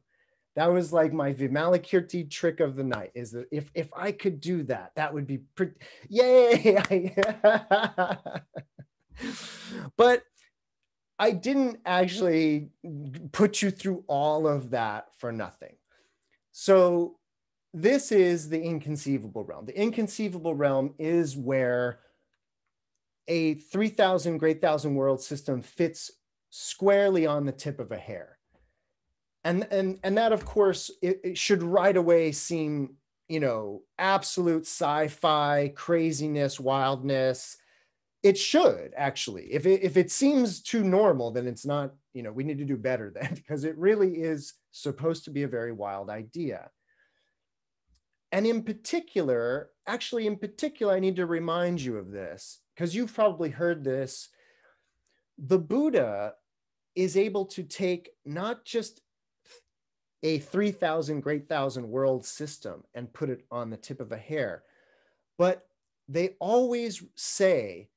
That was like my Vimalakirti trick of the night is that if, if I could do that, that would be pretty, yay. but I didn't actually put you through all of that for nothing. So, this is the inconceivable realm. The inconceivable realm is where a 3,000 great thousand world system fits squarely on the tip of a hair. And, and, and that, of course, it, it should right away seem, you know, absolute sci fi craziness, wildness it should actually. If it, if it seems too normal then it's not you know we need to do better then because it really is supposed to be a very wild idea. And in particular actually in particular i need to remind you of this because you've probably heard this. The buddha is able to take not just a 3000 great thousand world system and put it on the tip of a hair but they always say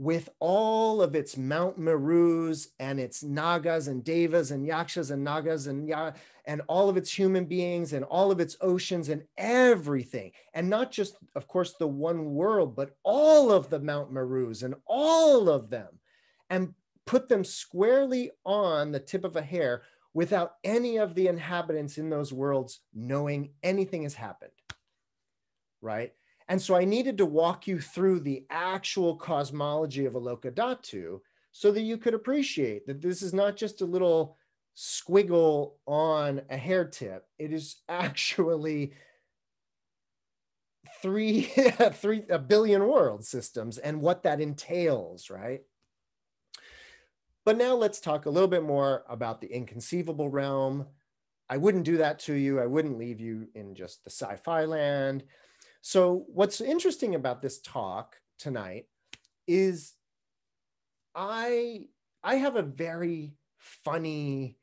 with all of its Mount Merus and its Nagas and Devas and Yakshas and Nagas and ya- and all of its human beings and all of its oceans and everything, and not just, of course, the one world, but all of the Mount Merus and all of them, and put them squarely on the tip of a hair without any of the inhabitants in those worlds knowing anything has happened. Right? And so I needed to walk you through the actual cosmology of a Lokadhatu so that you could appreciate that this is not just a little squiggle on a hair tip. It is actually three, three, a billion world systems and what that entails, right? But now let's talk a little bit more about the inconceivable realm. I wouldn't do that to you. I wouldn't leave you in just the sci-fi land. So, what's interesting about this talk tonight is I I have a very funny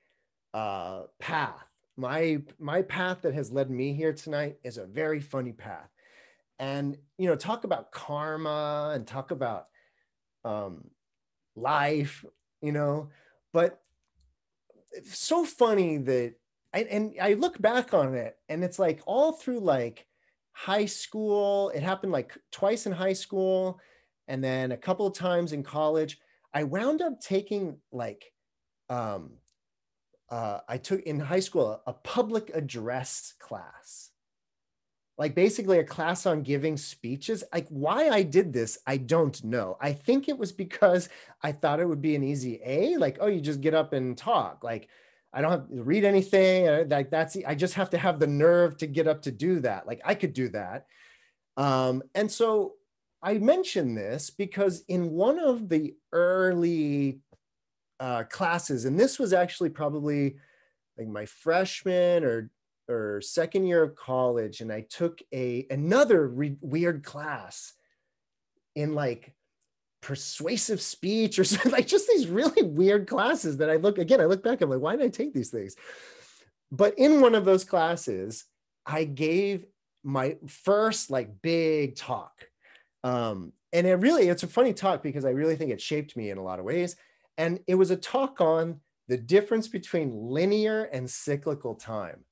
uh, path. My my path that has led me here tonight is a very funny path, and you know, talk about karma and talk about um, life, you know, but it's so funny that I, and I look back on it and it's like all through like high school. It happened like twice in high school and then a couple of times in college. I wound up taking like, um, uh, I took in high school a public address class, like basically a class on giving speeches. Like, why I did this, I don't know. I think it was because I thought it would be an easy A, like, oh, you just get up and talk. Like, I don't have to read anything. Like that's I just have to have the nerve to get up to do that. Like I could do that. Um, and so I mention this because in one of the early uh, classes, and this was actually probably like my freshman or or second year of college, and I took a another re- weird class in like persuasive speech or something like just these really weird classes that I look again, I look back, I'm like, why did I take these things? But in one of those classes, I gave my first like big talk. Um, and it really, it's a funny talk because I really think it shaped me in a lot of ways. And it was a talk on the difference between linear and cyclical time.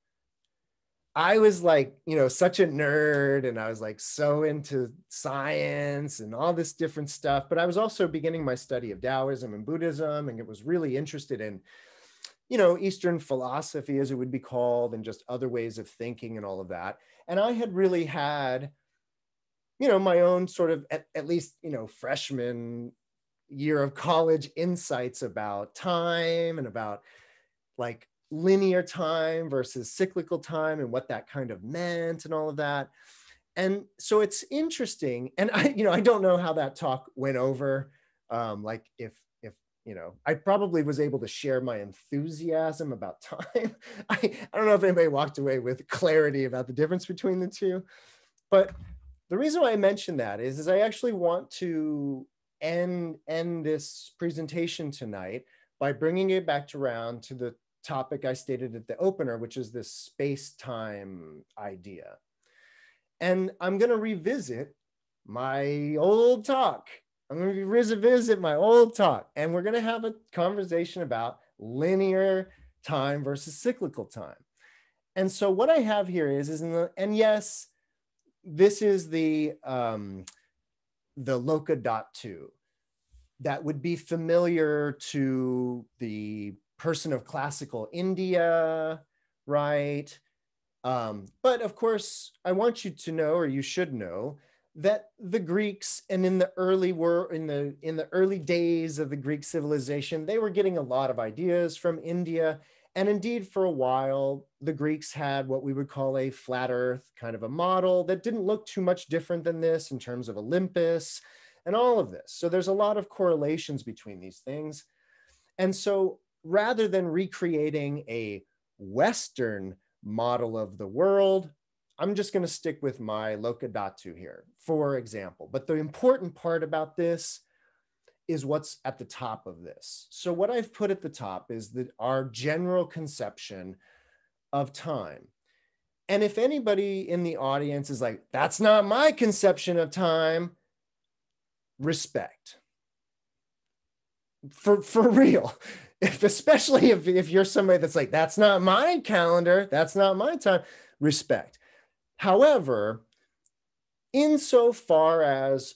I was like, you know, such a nerd and I was like so into science and all this different stuff. But I was also beginning my study of Taoism and Buddhism and it was really interested in, you know, Eastern philosophy, as it would be called, and just other ways of thinking and all of that. And I had really had, you know, my own sort of, at, at least, you know, freshman year of college insights about time and about like linear time versus cyclical time and what that kind of meant and all of that. And so it's interesting. And I, you know, I don't know how that talk went over. Um, like if, if, you know, I probably was able to share my enthusiasm about time. I, I don't know if anybody walked away with clarity about the difference between the two, but the reason why I mention that is, is I actually want to end, end this presentation tonight by bringing it back to around to the topic I stated at the opener, which is this space time idea. And I'm going to revisit my old talk. I'm going to revisit my old talk, and we're going to have a conversation about linear time versus cyclical time. And so what I have here is, is the, and yes, this is the um, the Lokadhatu that would be familiar to the person of classical India, right? Um, but of course, I want you to know, or you should know, that the Greeks and in the early were in the in the early days of the Greek civilization, they were getting a lot of ideas from India. And indeed, for a while, the Greeks had what we would call a flat earth kind of a model that didn't look too much different than this in terms of Olympus and all of this. So there's a lot of correlations between these things. And so rather than recreating a Western model of the world, I'm just going to stick with my Lokadhatu here, for example. But the important part about this is what's at the top of this. So what I've put at the top is that our general conception of time. And if anybody in the audience is like, that's not my conception of time, respect. For, for real. If, especially if, if you're somebody that's like, that's not my calendar, that's not my time, respect. However, insofar as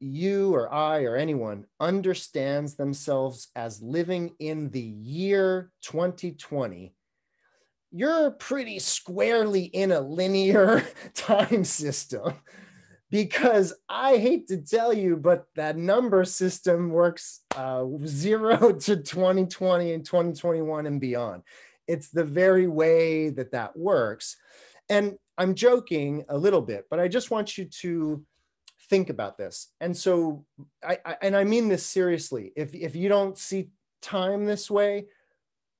you or I or anyone understands themselves as living in the year 2020, you're pretty squarely in a linear time system. Because I hate to tell you, but that number system works uh, zero to 2020 and 2021 and beyond. It's the very way that that works. And I'm joking a little bit, but I just want you to think about this. And so, I, I, and I mean this seriously. If if you don't see time this way,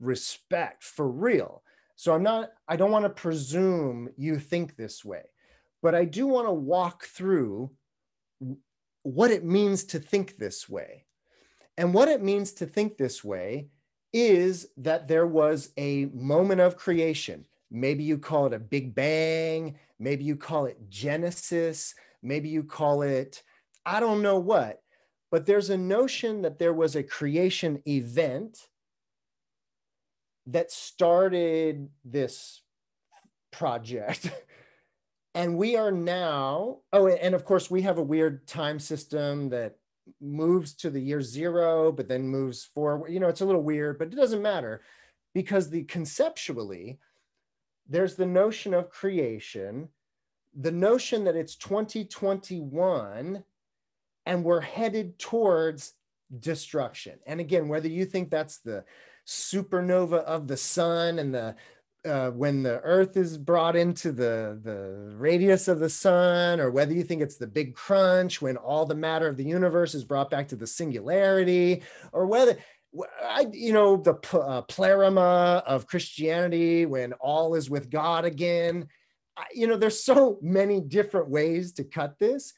respect for real. So I'm not. I don't want to presume you think this way, but I do want to walk through what it means to think this way. And what it means to think this way is that there was a moment of creation. Maybe you call it a big bang, maybe you call it Genesis, maybe you call it, I don't know what, but there's a notion that there was a creation event that started this project. and we are now, oh, and of course, we have a weird time system that moves to the year zero, but then moves forward. You know, it's a little weird, but it doesn't matter because the conceptually, there's the notion of creation the notion that it's 2021 and we're headed towards destruction. And again, whether you think that's the supernova of the sun and the uh, when the earth is brought into the, the radius of the sun, or whether you think it's the big crunch when all the matter of the universe is brought back to the singularity, or whether I, you know, the uh, pleroma of Christianity when all is with God again. You know, there's so many different ways to cut this,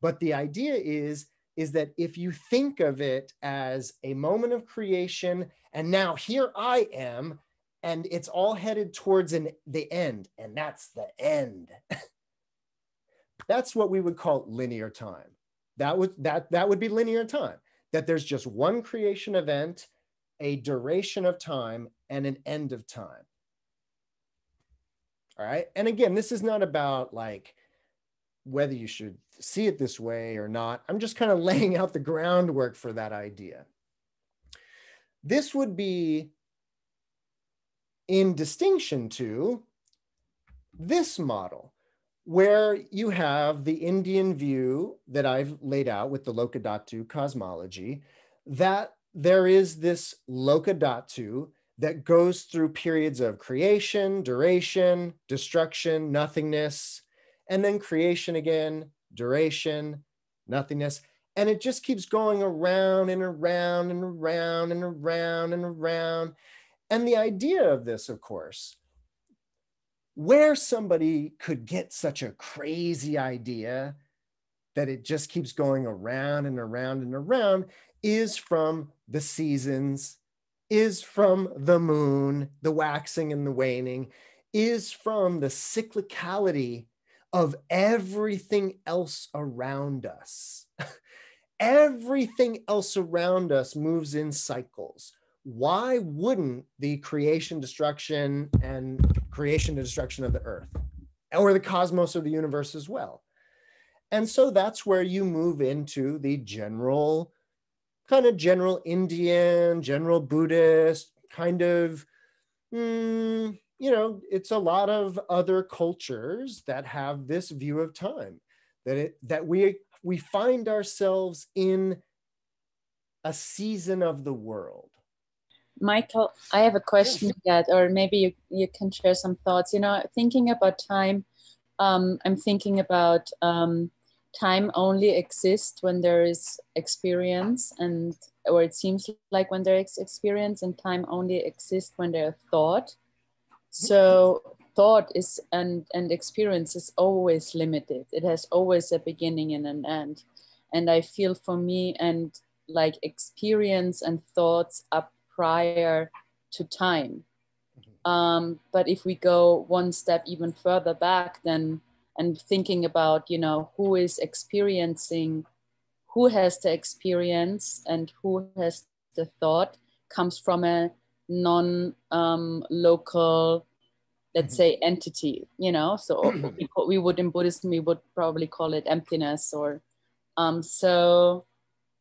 but the idea is is that if you think of it as a moment of creation and now here I am and it's all headed towards an the end and that's the end. that's what we would call linear time. That would that that would be linear time. That there's just one creation event, a duration of time and an end of time. All right. And again, this is not about like whether you should see it this way or not. I'm just kind of laying out the groundwork for that idea. This would be in distinction to this model, where you have the Indian view that I've laid out with the Lokadhatu cosmology, that there is this Lokadhatu that goes through periods of creation, duration, destruction, nothingness, and then creation again, duration, nothingness. And it just keeps going around and around and around and around and around. And the idea of this, of course, where somebody could get such a crazy idea that it just keeps going around and around and around is from the seasons is from the moon, the waxing and the waning, is from the cyclicality of everything else around us. everything else around us moves in cycles. Why wouldn't the creation, destruction, and creation and destruction of the earth or the cosmos or the universe as well? And so that's where you move into the general kind of general Indian, general Buddhist, kind of, mm, you know, it's a lot of other cultures that have this view of time that it that we we find ourselves in a season of the world. Michael, I have a question that, or maybe you, you can share some thoughts. You know, thinking about time, um, I'm thinking about um, time only exists when there is experience and or it seems like when there is experience and time only exists when there's thought. So thought is and and experience is always limited. It has always a beginning and an end. And i feel for me and like experience and thoughts are prior to time Um, but if we go one step even further back, then and thinking about you know who is experiencing, who has the experience and who has the thought comes from a non-local, um, let's mm-hmm. say, entity. You know, so we, we would in Buddhism we would probably call it emptiness or um, so.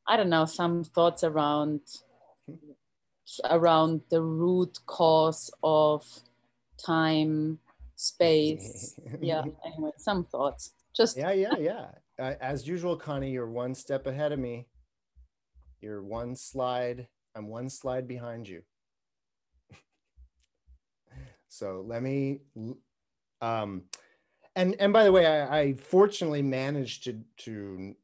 I don't know some thoughts around around the root cause of time, space. yeah, anyway, some thoughts. Just yeah, yeah, yeah. Uh, as usual, Connie, you're one step ahead of me. You're one slide. I'm one slide behind you. so let me. Um, and and by the way, I, I fortunately managed to to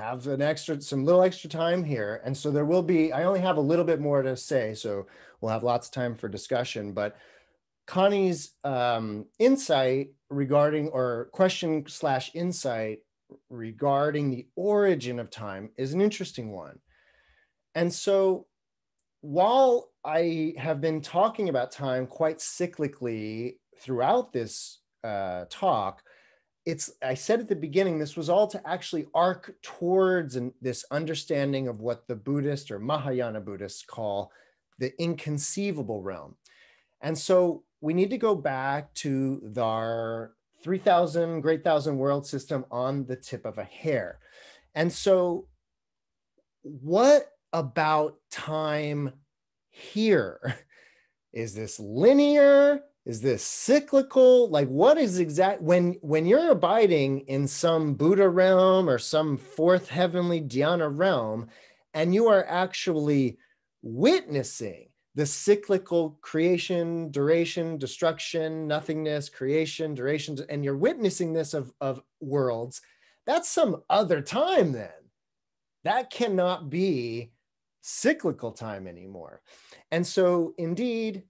have an extra some little extra time here. And so there will be i only have a little bit more to say so we'll have lots of time for discussion but connie's um, insight regarding or question slash insight regarding the origin of time is an interesting one. And so while i have been talking about time quite cyclically throughout this uh, talk it's i said at the beginning this was all to actually arc towards an, this understanding of what the buddhist or mahayana buddhists call the inconceivable realm. And so we need to go back to the, our 3000 great thousand world system on the tip of a hair. And so what about time here? Is this linear is this cyclical like what is exact when when you're abiding in some buddha realm or some fourth heavenly dhyana realm and you are actually witnessing the cyclical creation duration destruction nothingness creation duration and you're witnessing this of, of worlds that's some other time then. That cannot be cyclical time anymore. And so indeed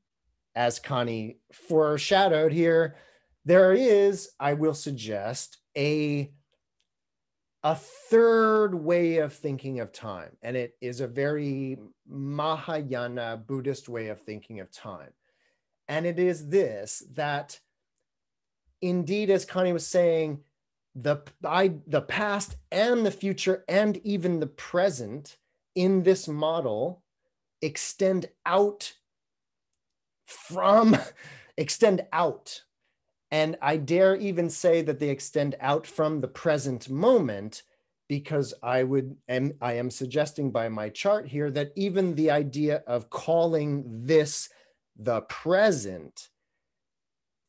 as Connie foreshadowed here, there is, I will suggest, a a third way of thinking of time, and it is a very Mahayana Buddhist way of thinking of time. And it is this that indeed, as Connie was saying, the, I, the past and the future and even the present in this model extend out from extend out. And I dare even say that they extend out from the present moment because I would, and I am suggesting by my chart here that even the idea of calling this the present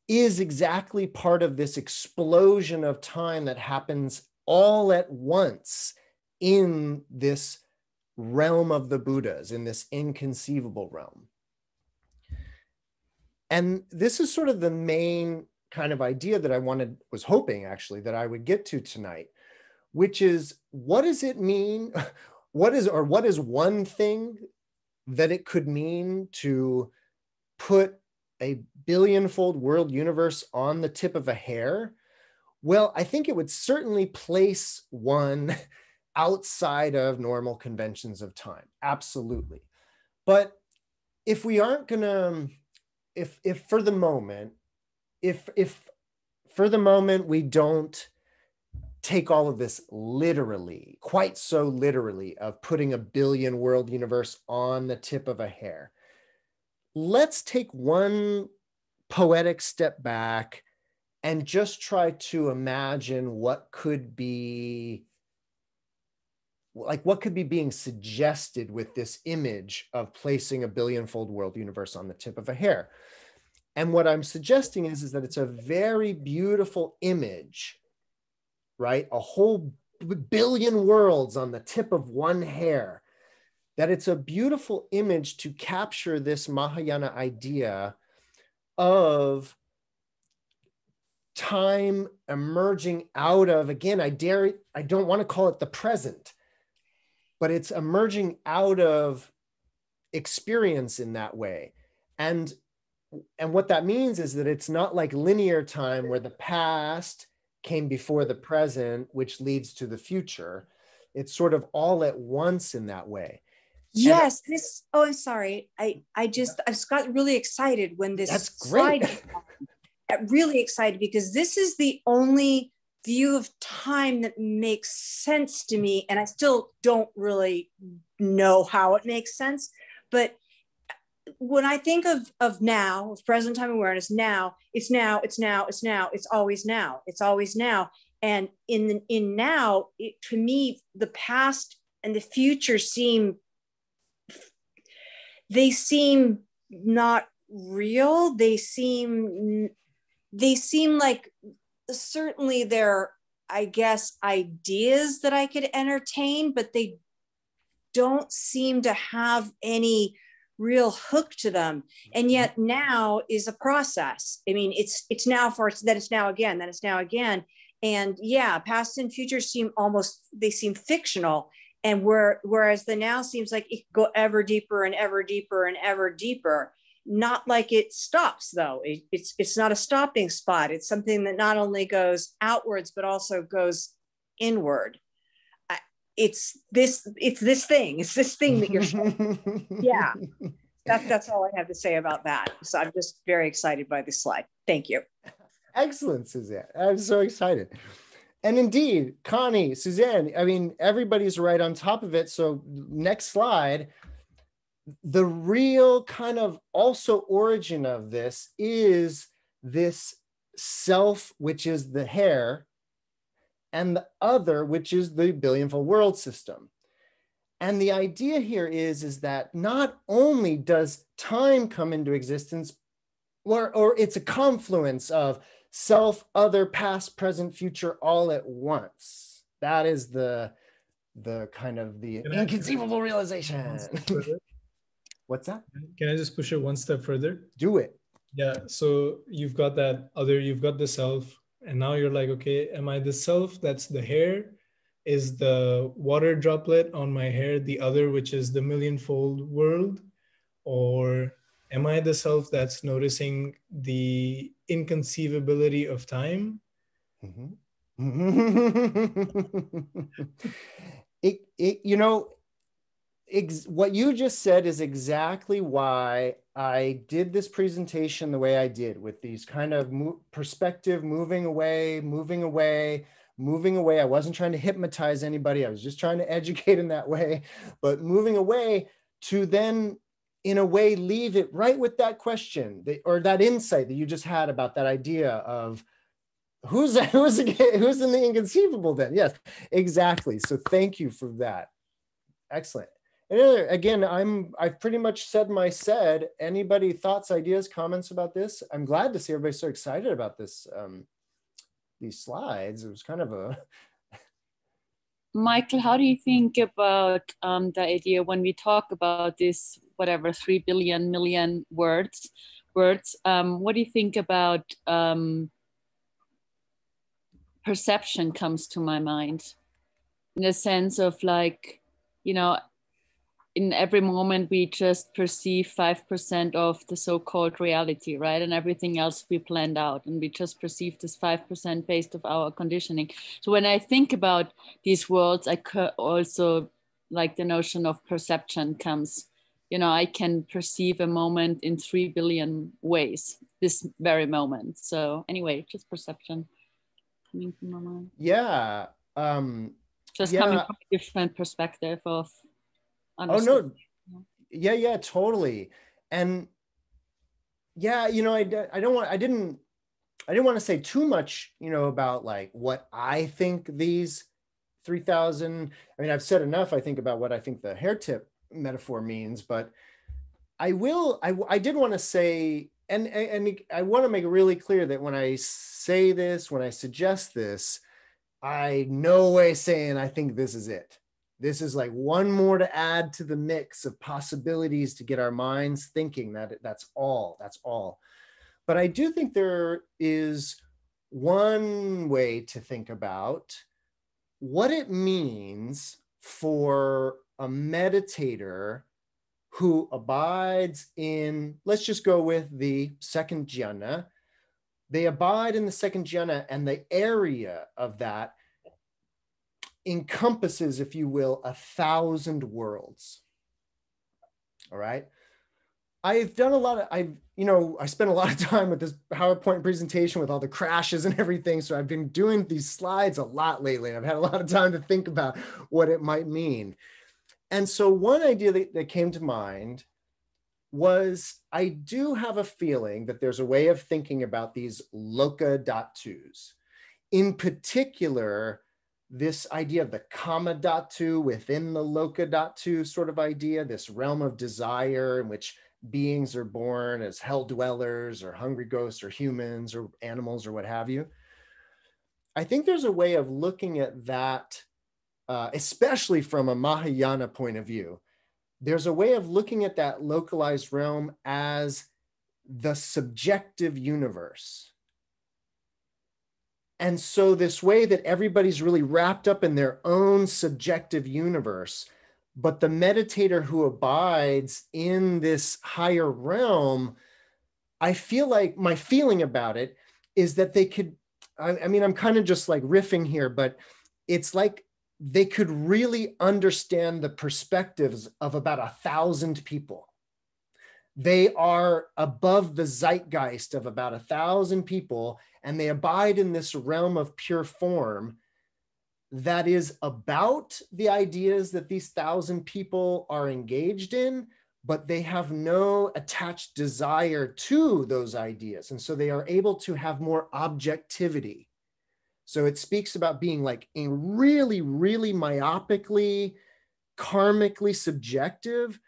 is exactly part of this explosion of time that happens all at once in this realm of the Buddhas, in this inconceivable realm. And this is sort of the main kind of idea that I wanted, was hoping actually that I would get to tonight, which is what does it mean? What is, or what is one thing that it could mean to put a billionfold world universe on the tip of a hair? Well, I think it would certainly place one outside of normal conventions of time. Absolutely. But if we aren't going to if if for the moment if if for the moment we don't take all of this literally quite so literally of putting a billion world universe on the tip of a hair let's take one poetic step back and just try to imagine what could be like what could be being suggested with this image of placing a billionfold world universe on the tip of a hair? And what i'm suggesting is, is that it's a very beautiful image right? A whole billion worlds on the tip of one hair that it's a beautiful image to capture this mahayana idea of time emerging out of again i dare i don't want to call it the present but it's emerging out of experience in that way and and what that means is that it's not like linear time where the past came before the present which leads to the future it's sort of all at once in that way Yes, this. Oh, I'm sorry. I I just I just got really excited when this. That's great. really excited because this is the only view of time that makes sense to me, and I still don't really know how it makes sense. But when I think of of now, of present time awareness, now it's now, it's now, it's now, it's always now, it's always now. And in in now, it, to me, the past and the future seem they seem not real they seem they seem like certainly they're i guess ideas that i could entertain but they don't seem to have any real hook to them. And mm-hmm. yet now is a process. I mean it's it's now for that it's now again that it's now again. And yeah past and future seem almost they seem fictional. And where whereas the now seems like it go ever deeper and ever deeper and ever deeper not like it stops though. It, it's it's not a stopping spot. It's something that not only goes outwards but also goes inward. It's this it's this thing. It's this thing that you're yeah. That, that's all i have to say about that. So i'm just very excited by this slide. Thank you. Excellent suzanne. I'm so excited. And indeed, Connie, Suzanne, I mean, everybody's right on top of it. So, next slide. The real kind of also origin of this is this self, which is the hair, and the other, which is the billionfold world system. And the idea here is, is that not only does time come into existence, or, or it's a confluence of self, other, past, present, future, all at once. That is the the kind of the inconceivable realization. What's that? Can I just push it one step further? Do it. Yeah. So you've got that other, you've got the self, and now you're like, okay, am I the self that's the hair? Is the water droplet on my hair the other, which is the millionfold world? Or am I the self that's noticing the inconceivability of time? Mm-hmm. it, it, you know, ex- what you just said is exactly why I did this presentation the way I did with these kind of mo- perspective, moving away, moving away, moving away. I wasn't trying to hypnotize anybody. I was just trying to educate in that way, but moving away to then in a way leave it right with that question that, or that insight that you just had about that idea of who's who's who's in the inconceivable then yes exactly so thank you for that excellent again i'm i've pretty much said my said anybody thoughts ideas comments about this i'm glad to see everybody so excited about this um these slides it was kind of a Michael, how do you think about um, the idea when we talk about this, whatever, three billion million words? Words. Um, what do you think about um, perception? Comes to my mind, in the sense of like, you know, in every moment we just perceive 5% of the so-called reality right? And everything else we planned out and we just perceive this 5% based of our conditioning. So when i think about these worlds i could also like the notion of perception comes. You know i can perceive a moment in 3 billion ways this very moment. So anyway just perception coming from my mind. Yeah um just yeah. coming from a different perspective of Oh no, yeah, yeah, totally. And yeah, you know, I, I don't want, I didn't, I didn't want to say too much, you know, about like what I think these 3000, I mean, I've said enough, I think, about what I think the hair tip metaphor means, but I will, I, I did want to say, and, and I want to make it really clear that when I say this, when I suggest this, I no way saying I think this is it. This is like one more to add to the mix of possibilities to get our minds thinking that that's all, that's all. But I do think there is one way to think about what it means for a meditator who abides in, let's just go with the second jhana. They abide in the second jhana, and the area of that encompasses, if you will, a thousand worlds. All right. I've done a lot of, I've, you know, I spent a lot of time with this PowerPoint presentation with all the crashes and everything. So I've been doing these slides a lot lately. I've had a lot of time to think about what it might mean. And so one idea that, that came to mind was I do have a feeling that there's a way of thinking about these lokadhatus. In particular, this idea of the kama dhatu within the lokadhatu sort of idea, this realm of desire in which beings are born as hell dwellers or hungry ghosts or humans or animals or what have you. I think there's a way of looking at that, uh, especially from a Mahayana point of view. There's a way of looking at that localized realm as the subjective universe. And so, this way that everybody's really wrapped up in their own subjective universe but the meditator who abides in this higher realm, I feel like my feeling about it is that they could, I, I mean, I'm kind of just like riffing here, but it's like they could really understand the perspectives of about a thousand people. They are above the zeitgeist of about a thousand people, and they abide in this realm of pure form that is about the ideas that these thousand people are engaged in, but they have no attached desire to those ideas. And so they are able to have more objectivity. So it speaks about being like a really, really myopically, karmically subjective.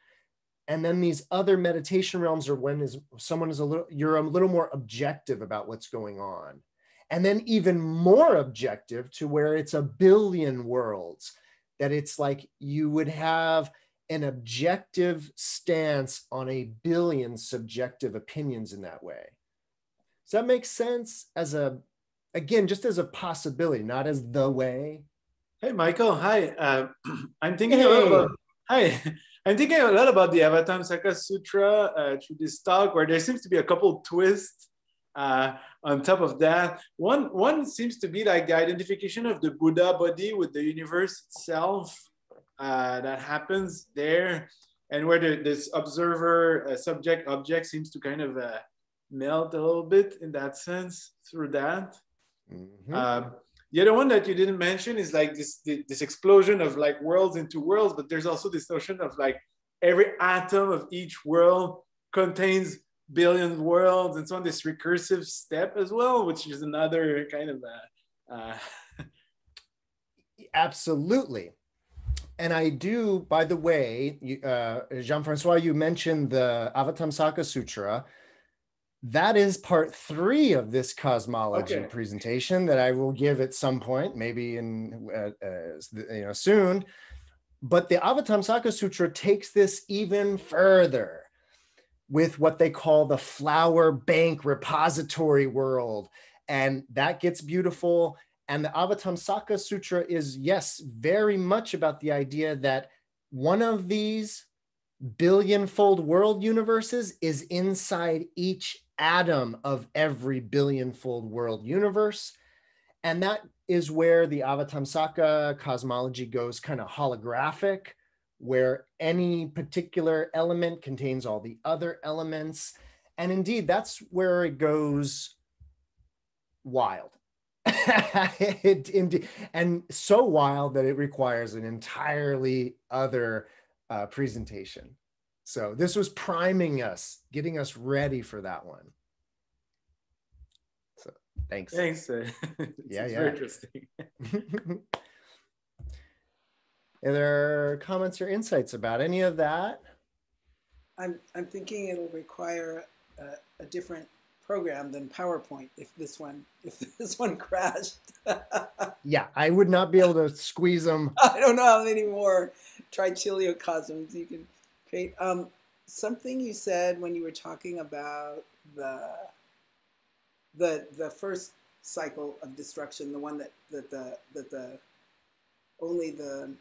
And then these other meditation realms are when is someone is a little, you're a little more objective about what's going on. And then even more objective to where it's a billion worlds that it's like you would have an objective stance on a billion subjective opinions in that way. Does that make sense as a again just as a possibility not as the way? Hey michael. Hi. Uh, i'm thinking hey. about hi i'm thinking a lot about the avatamsaka sutra uh, through this talk where there seems to be a couple twists uh, on top of that, one, one seems to be like the identification of the Buddha body with the universe itself uh, that happens there, and where the, this observer uh, subject object seems to kind of uh, melt a little bit in that sense through that. Mm-hmm. Um, the other one that you didn't mention is like this this explosion of like worlds into worlds, but there's also this notion of like every atom of each world contains billion worlds and so on this recursive step as well which is another kind of a, uh... absolutely. And i do by the way uh, jean-francois you mentioned the avatamsaka sutra that is part three of this cosmology okay. presentation that i will give at some point maybe in uh, uh, you know soon but the avatamsaka sutra takes this even further with what they call the flower bank repository world. And that gets beautiful. And the Avatamsaka Sutra is, yes, very much about the idea that one of these billion fold world universes is inside each atom of every billion fold world universe. And that is where the Avatamsaka cosmology goes kind of holographic where any particular element contains all the other elements. And indeed, that's where it goes wild. it, indeed, and so wild that it requires an entirely other uh, presentation. So this was priming us, getting us ready for that one. So thanks. Thanks. yeah, yeah. interesting. Are there comments or insights about any of that? I'm, I'm thinking it'll require a, a different program than PowerPoint if this one if this one crashed. yeah, I would not be able to squeeze them. I don't know how many more trichiliocosms you can create. Um, something you said when you were talking about the the the first cycle of destruction, the one that that the that the only the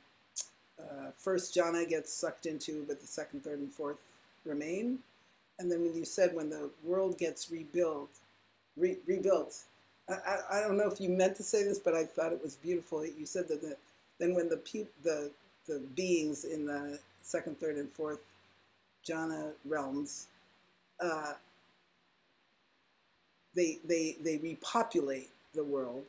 uh, first jhana gets sucked into, but the second, third, and fourth remain. And then when you said when the world gets rebuilt, re- rebuilt, I, I, I, don't know if you meant to say this, but I thought it was beautiful. You said that the, then when the, pe- the the beings in the second, third, and fourth jhana realms, uh, they they they repopulate the world.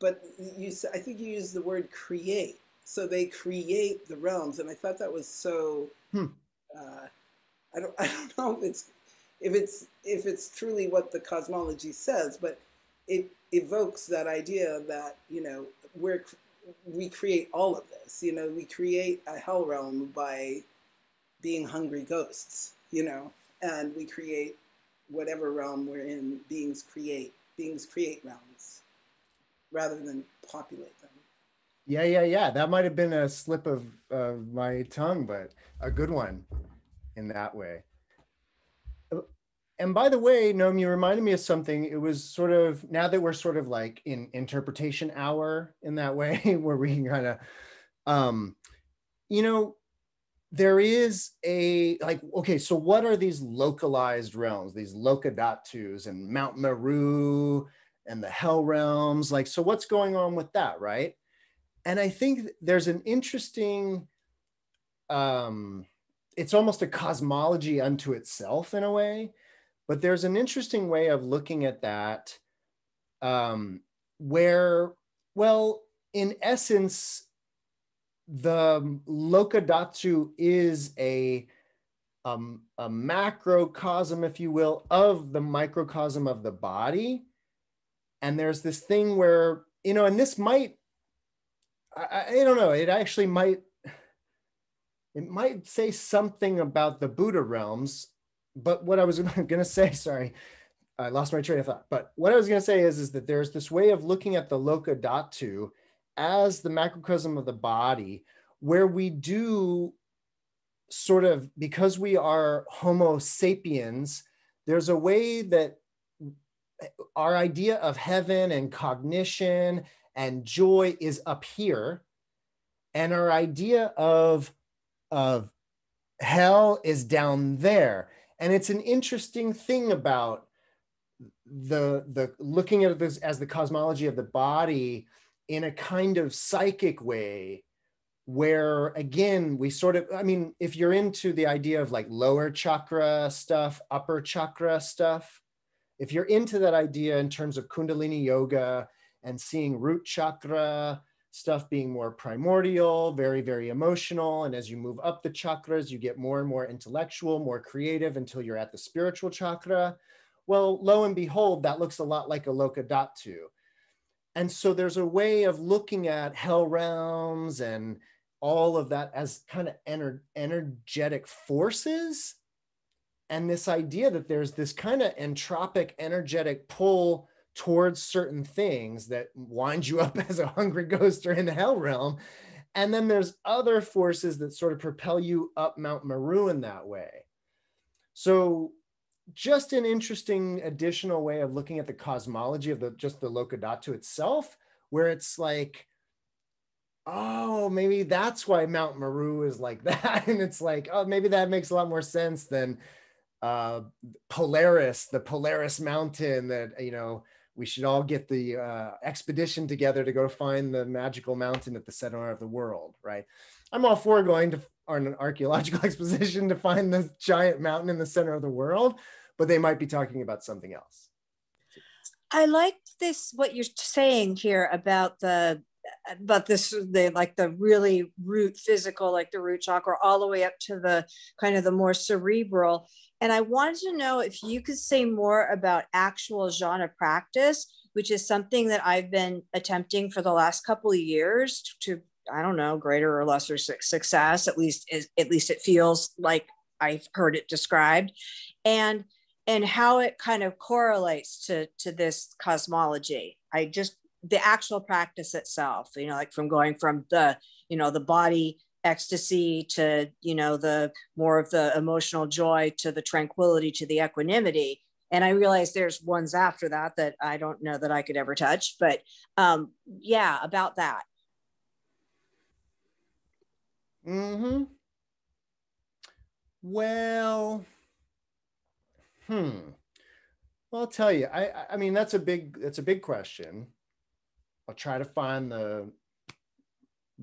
But you, I think you used the word create. So they create the realms, and I thought that was so. Hmm. Uh, I don't I don't know if it's if it's if it's truly what the cosmology says, but it evokes that idea that you know we're we create all of this. You know, we create a hell realm by being hungry ghosts. You know, and we create whatever realm we're in. Beings create beings create realms rather than populate them. Yeah, yeah, yeah. That might have been a slip of, of my tongue, but a good one in that way and by the way, Noam, you reminded me of something. It was sort of now that we're sort of like in interpretation hour in that way, where we can kind of, um, you know, there is a like okay, so what are these localized realms? These Lokadhatus and Mount Meru and the Hell realms. Like, so what's going on with that, right? And I think there's an interesting. Um, it's almost a cosmology unto itself in a way but there's an interesting way of looking at that um, where, well, in essence, the Lokadhatu is a, um, a macrocosm, if you will, of the microcosm of the body. And there's this thing where, you know, and this might, I, I don't know, it actually might, it might say something about the Buddha realms but what I was going to say, sorry, I lost my train of thought. But what I was going to say is, is that there's this way of looking at the lokadhatu as the macrocosm of the body, where we do sort of because we are Homo sapiens, there's a way that our idea of heaven and cognition and joy is up here, and our idea of of hell is down there. And it's an interesting thing about the the looking at this as the cosmology of the body in a kind of psychic way where again we sort of i mean if you're into the idea of like lower chakra stuff upper chakra stuff if you're into that idea in terms of kundalini yoga and seeing root chakra stuff being more primordial, very, very emotional. And as you move up the chakras, you get more and more intellectual, more creative until you're at the spiritual chakra. Well, lo and behold, that looks a lot like a Lokadhatu. And so there's a way of looking at hell realms and all of that as kind of ener- energetic forces. And this idea that there's this kind of entropic, energetic pull towards certain things that wind you up as a hungry ghost or in the hell realm. And then there's other forces that sort of propel you up Mount Meru in that way. So just an interesting additional way of looking at the cosmology of the just the Lokadhatu itself, where it's like, oh, maybe that's why Mount Meru is like that. And it's like, oh, maybe that makes a lot more sense than uh, Polaris, the Polaris mountain that, you know, we should all get the uh, expedition together to go find the magical mountain at the center of the world, right? I'm all for going to on an archaeological exposition to find the giant mountain in the center of the world, but they might be talking about something else. I like this what you're saying here about the about this the like the really root physical like the root chakra all the way up to the kind of the more cerebral and I wanted to know if you could say more about actual jhana practice, which is something that I've been attempting for the last couple of years to, I don't know, greater or lesser success. At least, is at least it feels like I've heard it described, and and how it kind of correlates to to this cosmology. I just the actual practice itself, you know, like from going from the you know the body ecstasy to you know the more of the emotional joy to the tranquility to the equanimity. And i realize there's ones after that that i don't know that i could ever touch but um yeah about that. Hmm well hmm. Well i'll tell you i i mean that's a big that's a big question i'll try to find the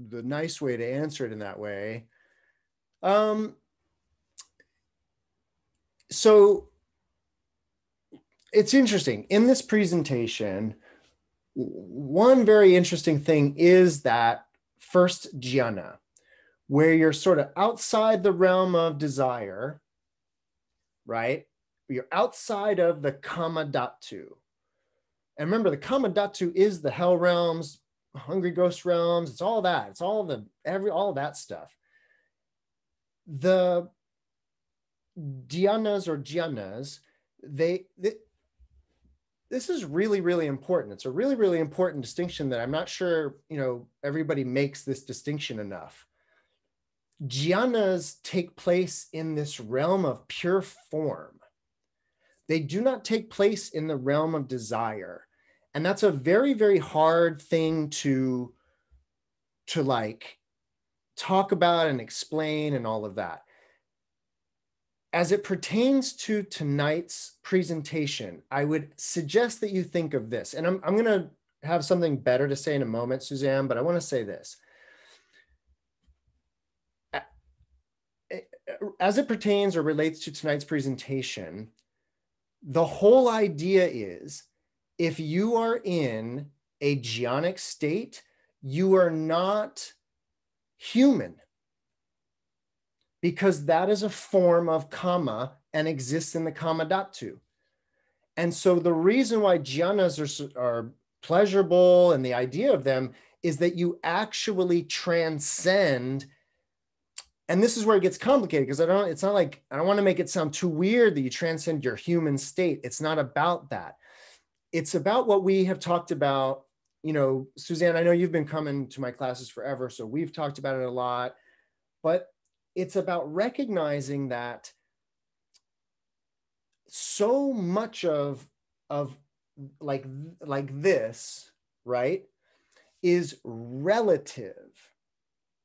the nice way to answer it in that way. Um, so it's interesting. In this presentation one very interesting thing is that first jhana where you're sort of outside the realm of desire right? You're outside of the kama dhatu and remember the kama dhatu is the hell realms hungry ghost realms. It's all that. It's all the every all that stuff. The dhyanas or jhanas they, they this is really really important. It's a really really important distinction that i'm not sure you know everybody makes this distinction enough. Jhanas take place in this realm of pure form. They do not take place in the realm of desire and that's a very very hard thing to to like talk about and explain and all of that as it pertains to tonight's presentation, I would suggest that you think of this. And I'm, I'm going to have something better to say in a moment, Suzanne, but I want to say this. As it pertains or relates to tonight's presentation, the whole idea is if you are in a jhanic state, you are not human because that is a form of kama and exists in the kama dhatu. And so the reason why jhanas are, are pleasurable and the idea of them is that you actually transcend and this is where it gets complicated because I don't it's not like I don't want to make it sound too weird that you transcend your human state. It's not about that. It's about what we have talked about, you know, Suzanne, I know you've been coming to my classes forever, so we've talked about it a lot. But it's about recognizing that so much of of like like this right is relative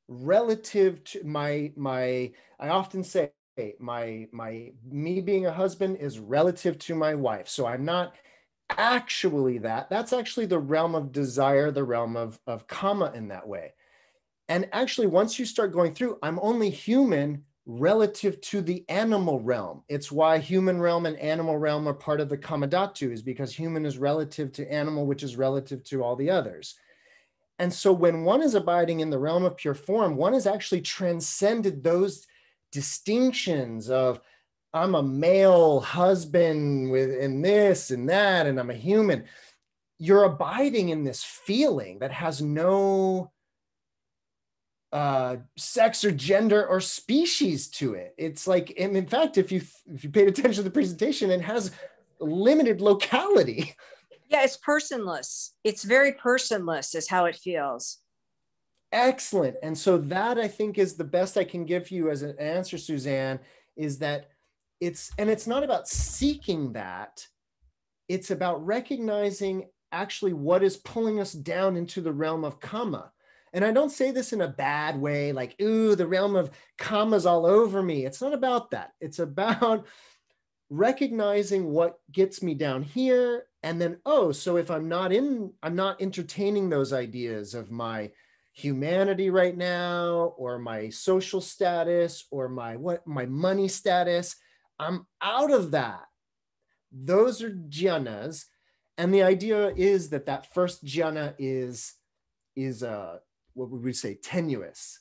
relative to my my i often say my my me being a husband is relative to my wife so i'm not actually that that's actually the realm of desire the realm of of kama in that way and actually, once you start going through, I'm only human relative to the animal realm. It's why human realm and animal realm are part of the Kamadhatu, is because human is relative to animal, which is relative to all the others. And so when one is abiding in the realm of pure form, one has actually transcended those distinctions of I'm a male husband with in this and that, and I'm a human. You're abiding in this feeling that has no uh, sex or gender or species to it. It's like, and in fact, if you if you paid attention to the presentation, it has limited locality. Yeah, it's personless. It's very personless, is how it feels. Excellent. And so that I think is the best I can give you as an answer, Suzanne, is that it's and it's not about seeking that. It's about recognizing actually what is pulling us down into the realm of kama and I don't say this in a bad way, like, ooh, the realm of kamas all over me. It's not about that. It's about recognizing what gets me down here. And then, oh, so if I'm not in, I'm not entertaining those ideas of my humanity right now, or my social status, or my what my money status. I'm out of that. Those are jhanas. And the idea is that that first jhana is is uh, what would we say tenuous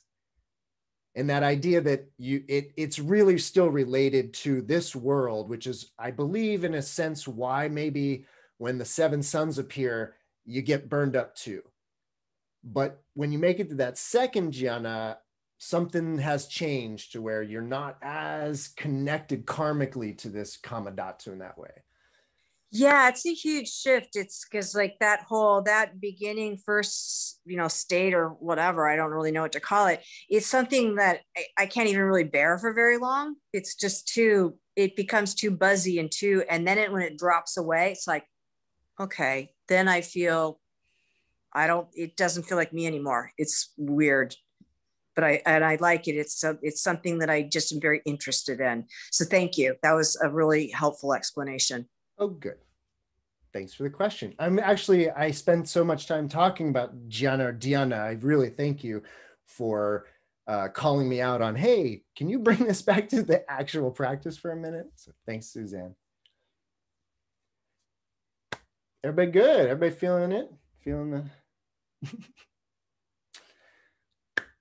and that idea that you it it's really still related to this world which is i believe in a sense why maybe when the seven suns appear you get burned up too but when you make it to that second jhana something has changed to where you're not as connected karmically to this kamadhatu in that way yeah, it's a huge shift. It's because like that whole that beginning first, you know, state or whatever, I don't really know what to call it. It's something that I, I can't even really bear for very long. It's just too, it becomes too buzzy and too, and then it when it drops away, it's like, okay, then I feel I don't, it doesn't feel like me anymore. It's weird. But I and I like it. It's it's something that I just am very interested in. So thank you. That was a really helpful explanation. Oh, good. Thanks for the question. I'm actually, I spent so much time talking about jhana dhyana. I really thank you for uh, calling me out on, hey, can you bring this back to the actual practice for a minute? So thanks, Suzanne. Everybody good? Everybody feeling it? Feeling the.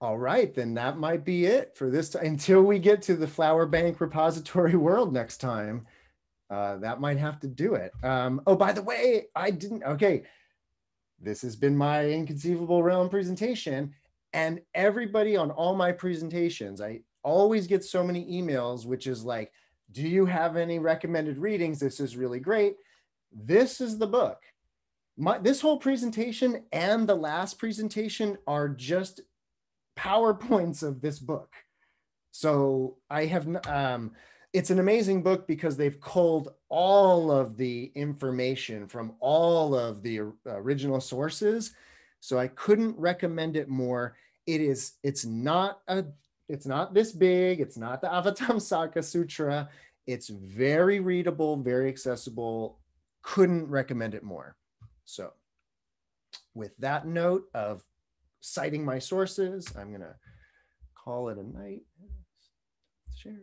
All right, then that might be it for this until we get to the flower bank repository world next time. Uh, that might have to do it. Um, oh, by the way, I didn't. Okay, this has been my inconceivable realm presentation, and everybody on all my presentations, I always get so many emails, which is like, "Do you have any recommended readings? This is really great." This is the book. My, this whole presentation and the last presentation are just PowerPoints of this book. So I have, um, it's an amazing book because they've culled all of the information from all of the original sources. So I couldn't recommend it more. It is, it's not a, it's not this big. It's not the Avatamsaka Sutra. It's very readable, very accessible. Couldn't recommend it more. So with that note of citing my sources. I'm going to call it a night. Share.